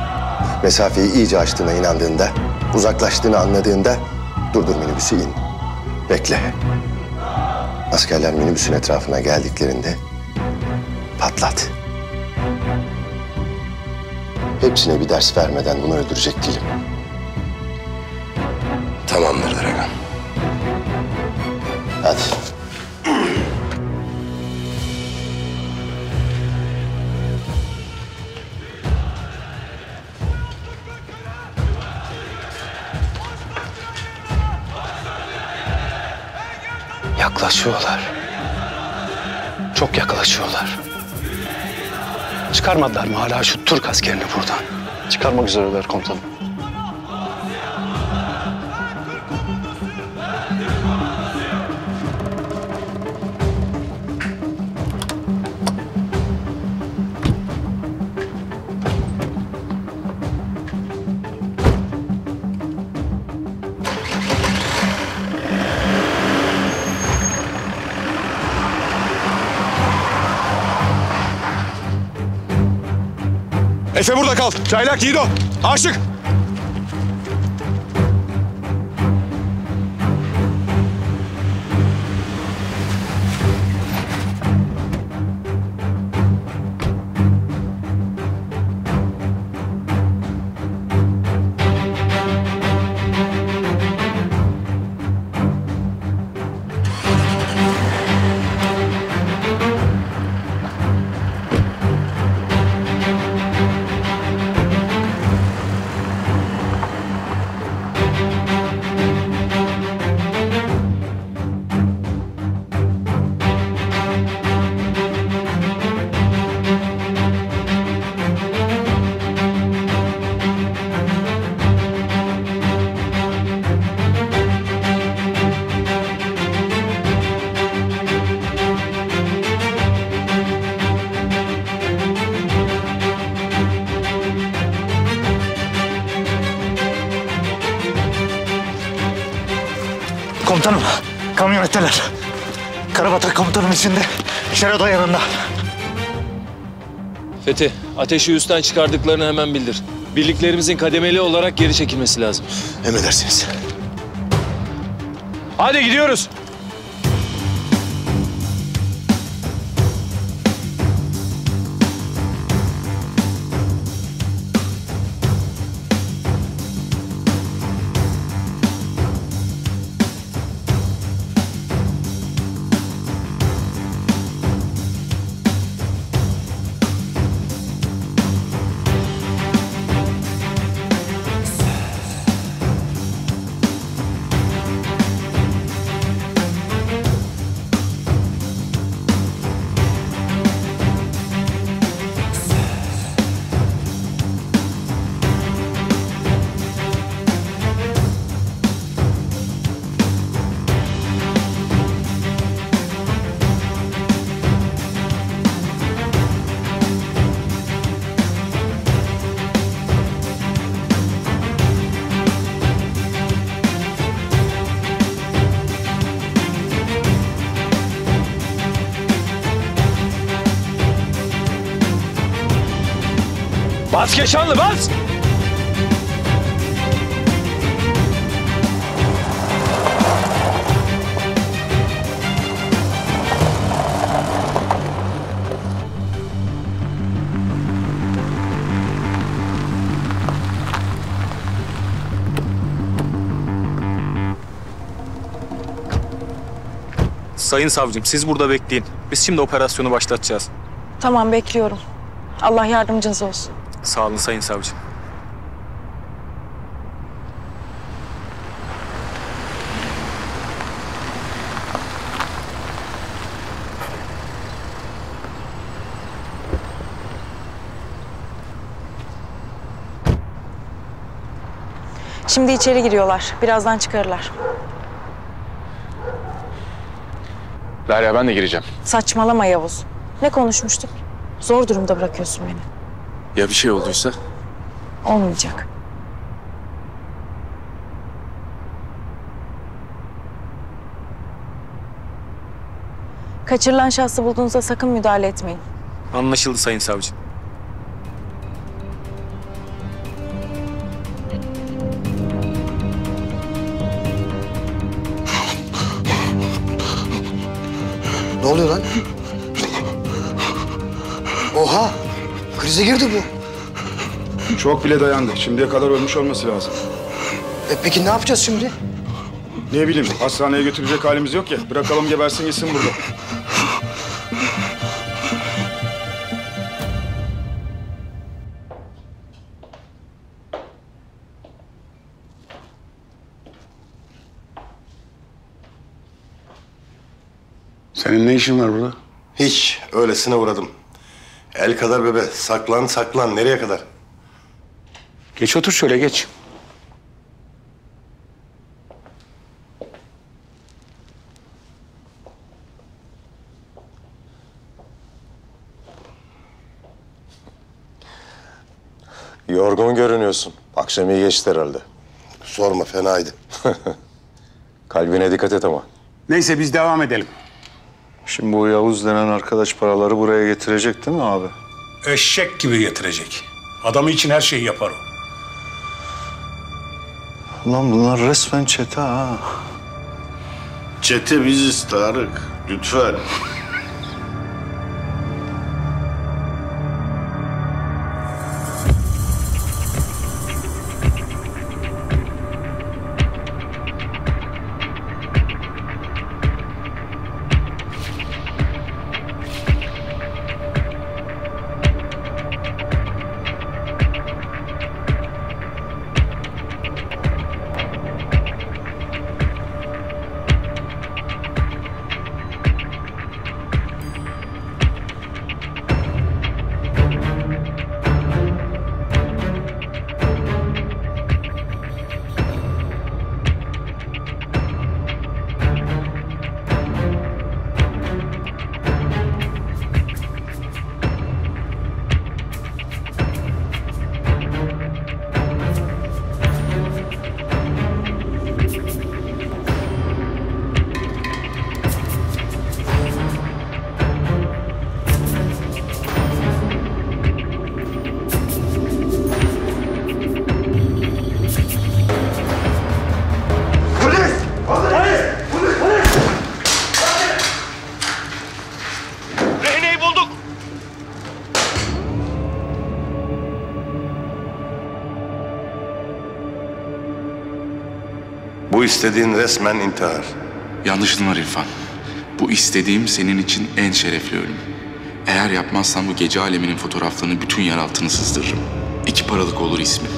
Mesafeyi iyice açtığına inandığında, uzaklaştığını anladığında durdur minibüsü in. Bekle. Askerler minibüsün etrafına geldiklerinde patlat. Hepsine bir ders vermeden bunu öldürecek değilim. Yaklaşıyorlar. Çok yaklaşıyorlar. Çıkarmadılar mı hala şu Türk askerini buradan? Çıkarmak üzereler komutanım. Efe burada kal. Çaylak Yiğido. Aşık. İçinde. Şeredo yanında. Fethi, ateşi üstten çıkardıklarını hemen bildir. Birliklerimizin kademeli olarak geri çekilmesi lazım. Emredersiniz. Hadi gidiyoruz. Keşanlı bas! Sayın savcım siz burada bekleyin. Biz şimdi operasyonu başlatacağız. Tamam bekliyorum. Allah yardımcınız olsun. Sağ olun sayın savcım. Şimdi içeri giriyorlar. Birazdan çıkarırlar. Derya ben de gireceğim. Saçmalama Yavuz. Ne konuşmuştuk? Zor durumda bırakıyorsun beni. Ya bir şey olduysa? Olmayacak. Kaçırılan şahsı bulduğunuzda sakın müdahale etmeyin. Anlaşıldı sayın savcım. Krize girdi bu. Çok bile dayandı. Şimdiye kadar ölmüş olması lazım. E peki ne yapacağız şimdi? Ne bileyim hastaneye götürecek halimiz yok ya. Bırakalım gebersin gitsin burada. Senin ne işin var burada? Hiç. Öylesine uğradım. El kadar bebe. Saklan saklan. Nereye kadar? Geç otur şöyle geç. Yorgun görünüyorsun. Akşam iyi geçti herhalde. Sorma fenaydı. Kalbine dikkat et ama. Neyse biz devam edelim. Şimdi bu Yavuz denen arkadaş paraları buraya getirecek değil mi abi? Eşek gibi getirecek. Adamı için her şeyi yapar o. Ulan bunlar resmen çete ha. Çete biziz Tarık. Lütfen. İstediğin resmen intihar. Yanlışın var İrfan. Bu istediğim senin için en şerefli ölüm. Eğer yapmazsan bu gece aleminin fotoğraflarını bütün yer altını sızdırırım. İki paralık olur ismin.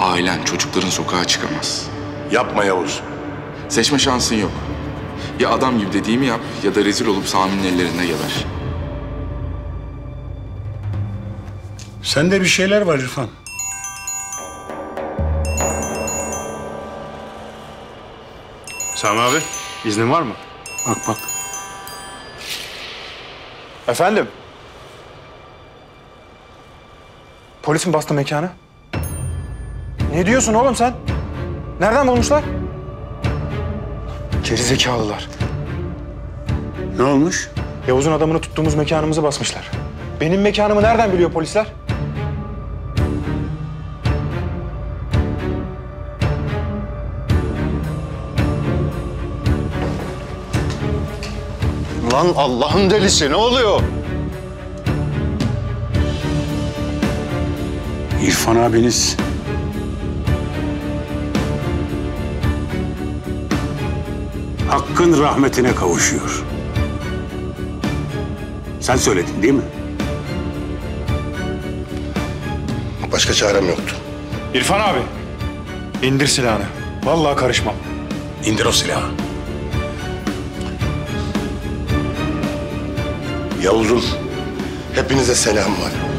Ailen, çocukların sokağa çıkamaz. Yapma Yavuz. Seçme şansın yok. Ya adam gibi dediğimi yap ya da rezil olup Sami'nin ellerinde geber. Sende bir şeyler var İrfan. Sami abi, iznin var mı? Bak bak. Efendim? Polis mi bastı mekanı? Ne diyorsun oğlum sen? Nereden bulmuşlar? Gerizekalılar. Ne olmuş? Yavuz'un adamını tuttuğumuz mekanımızı basmışlar. Benim mekanımı nereden biliyor polisler? Lan Allah'ın delisi ne oluyor? İrfan abiniz Hakkın rahmetine kavuşuyor. Sen söyledin değil mi? Başka çarem yoktu. İrfan abi. indir silahını. Vallahi karışmam. İndir o silahı. Yavuz'un hepinize selam var.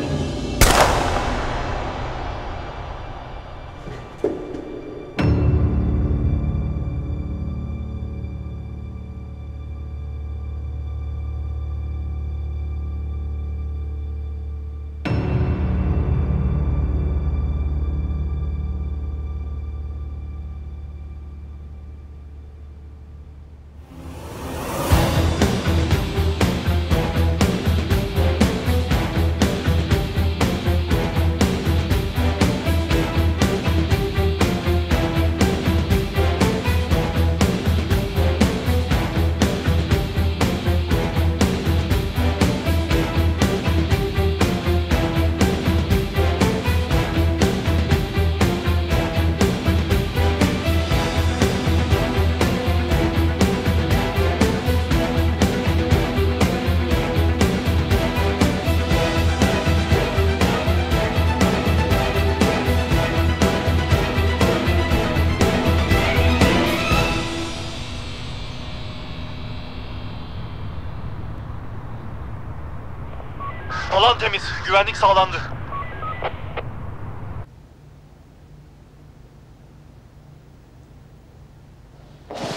Güvenlik sağlandı.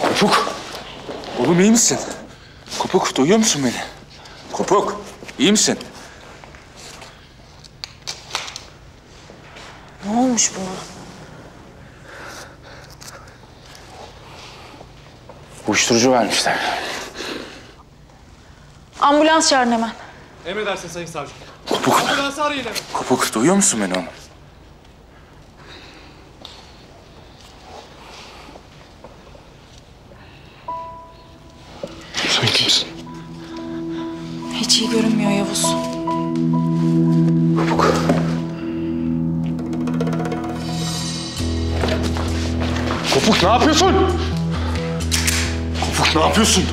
Kopuk. Oğlum iyi misin? Kopuk duyuyor musun beni? Kopuk iyi misin? Ne olmuş buna? Uyuşturucu vermişler. Ambulans çağırın hemen. Emredersin Sayın Savcı. Kopuk. Kopuk duyuyor musun beni oğlum? Sen kimsin? Hiç iyi görünmüyor Yavuz. Kopuk. Kopuk ne yapıyorsun? Kopuk ne yapıyorsun?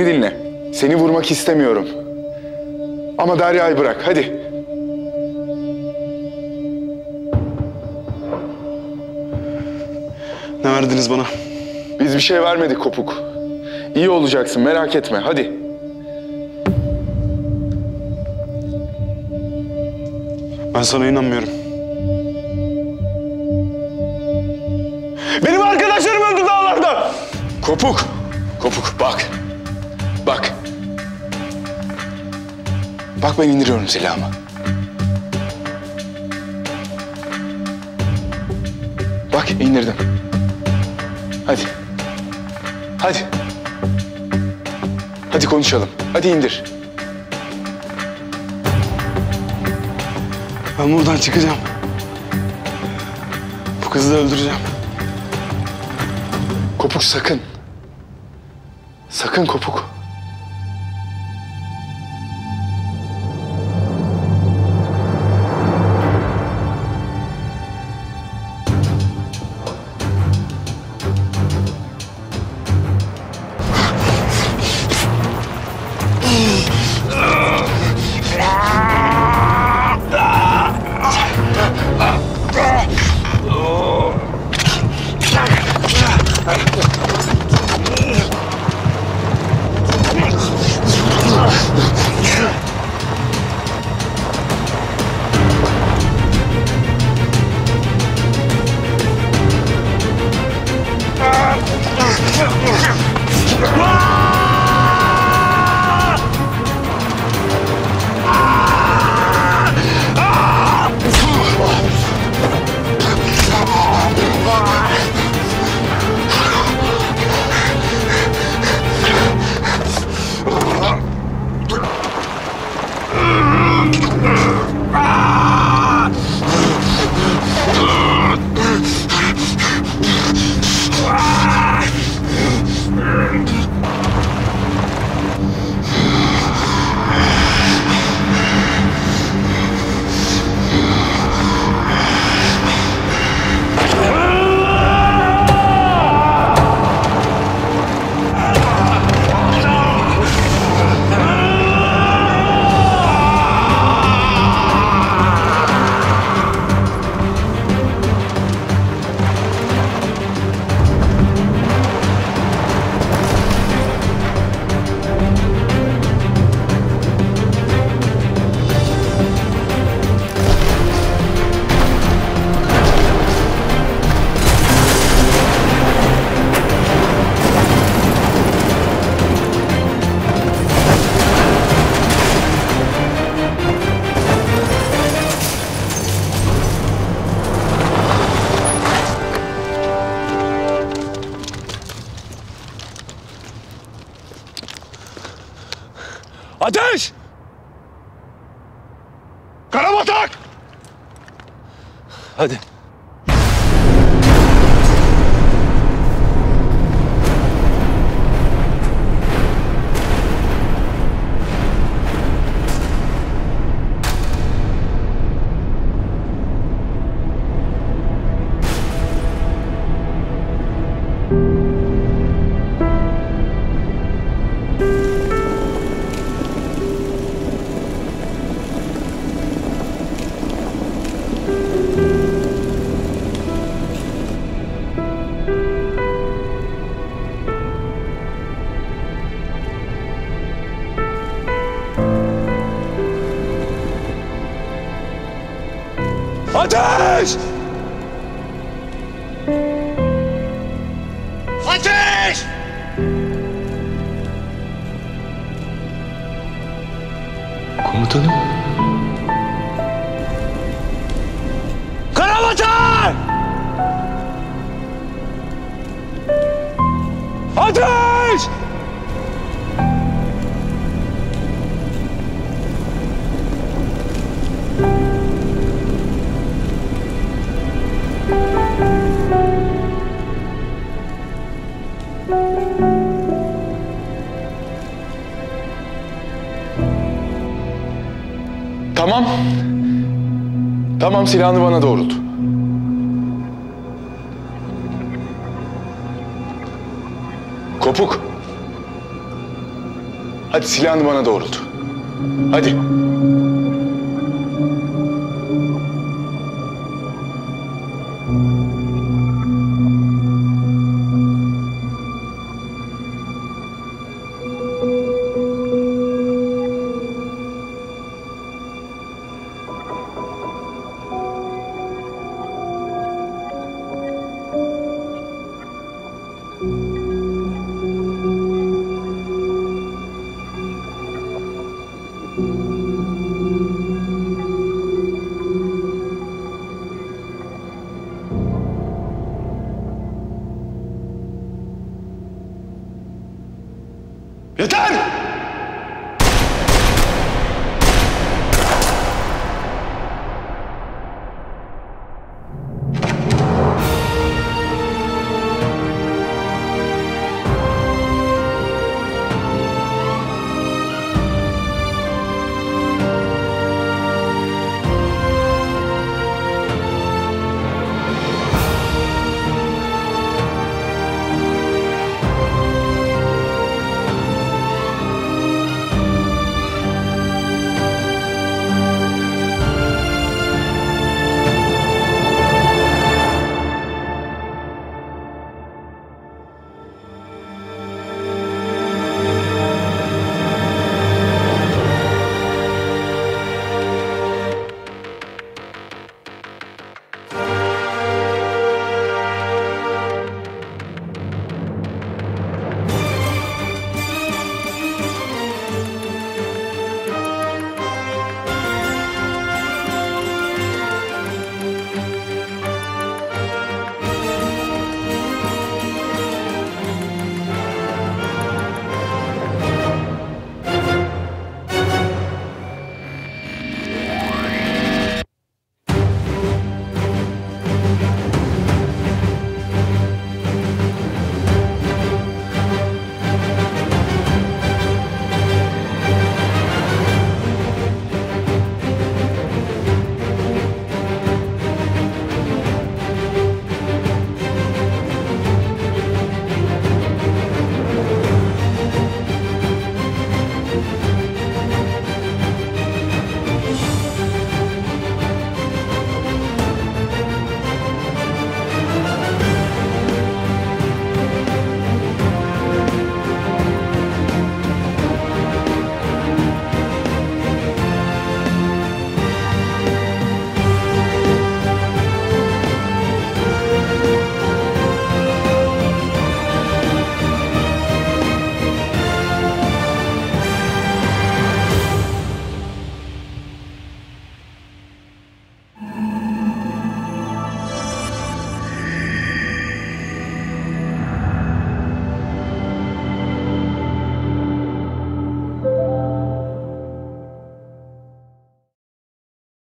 Beni dinle. Seni vurmak istemiyorum. Ama Derya'yı bırak. Hadi. Ne verdiniz bana? Biz bir şey vermedik Kopuk. İyi olacaksın merak etme. Hadi. Ben sana inanmıyorum. Benim arkadaşlarım öldü dağlarda. Kopuk. Kopuk bak. Bak ben indiriyorum silahımı. Bak indirdim. Hadi. Hadi. Hadi konuşalım. Hadi indir. Ben buradan çıkacağım. Bu kızı da öldüreceğim. Kopuk sakın. Sakın kopuk. Ateş! Tamam silahını bana doğrult. Kopuk. Hadi silahını bana doğrult. Hadi.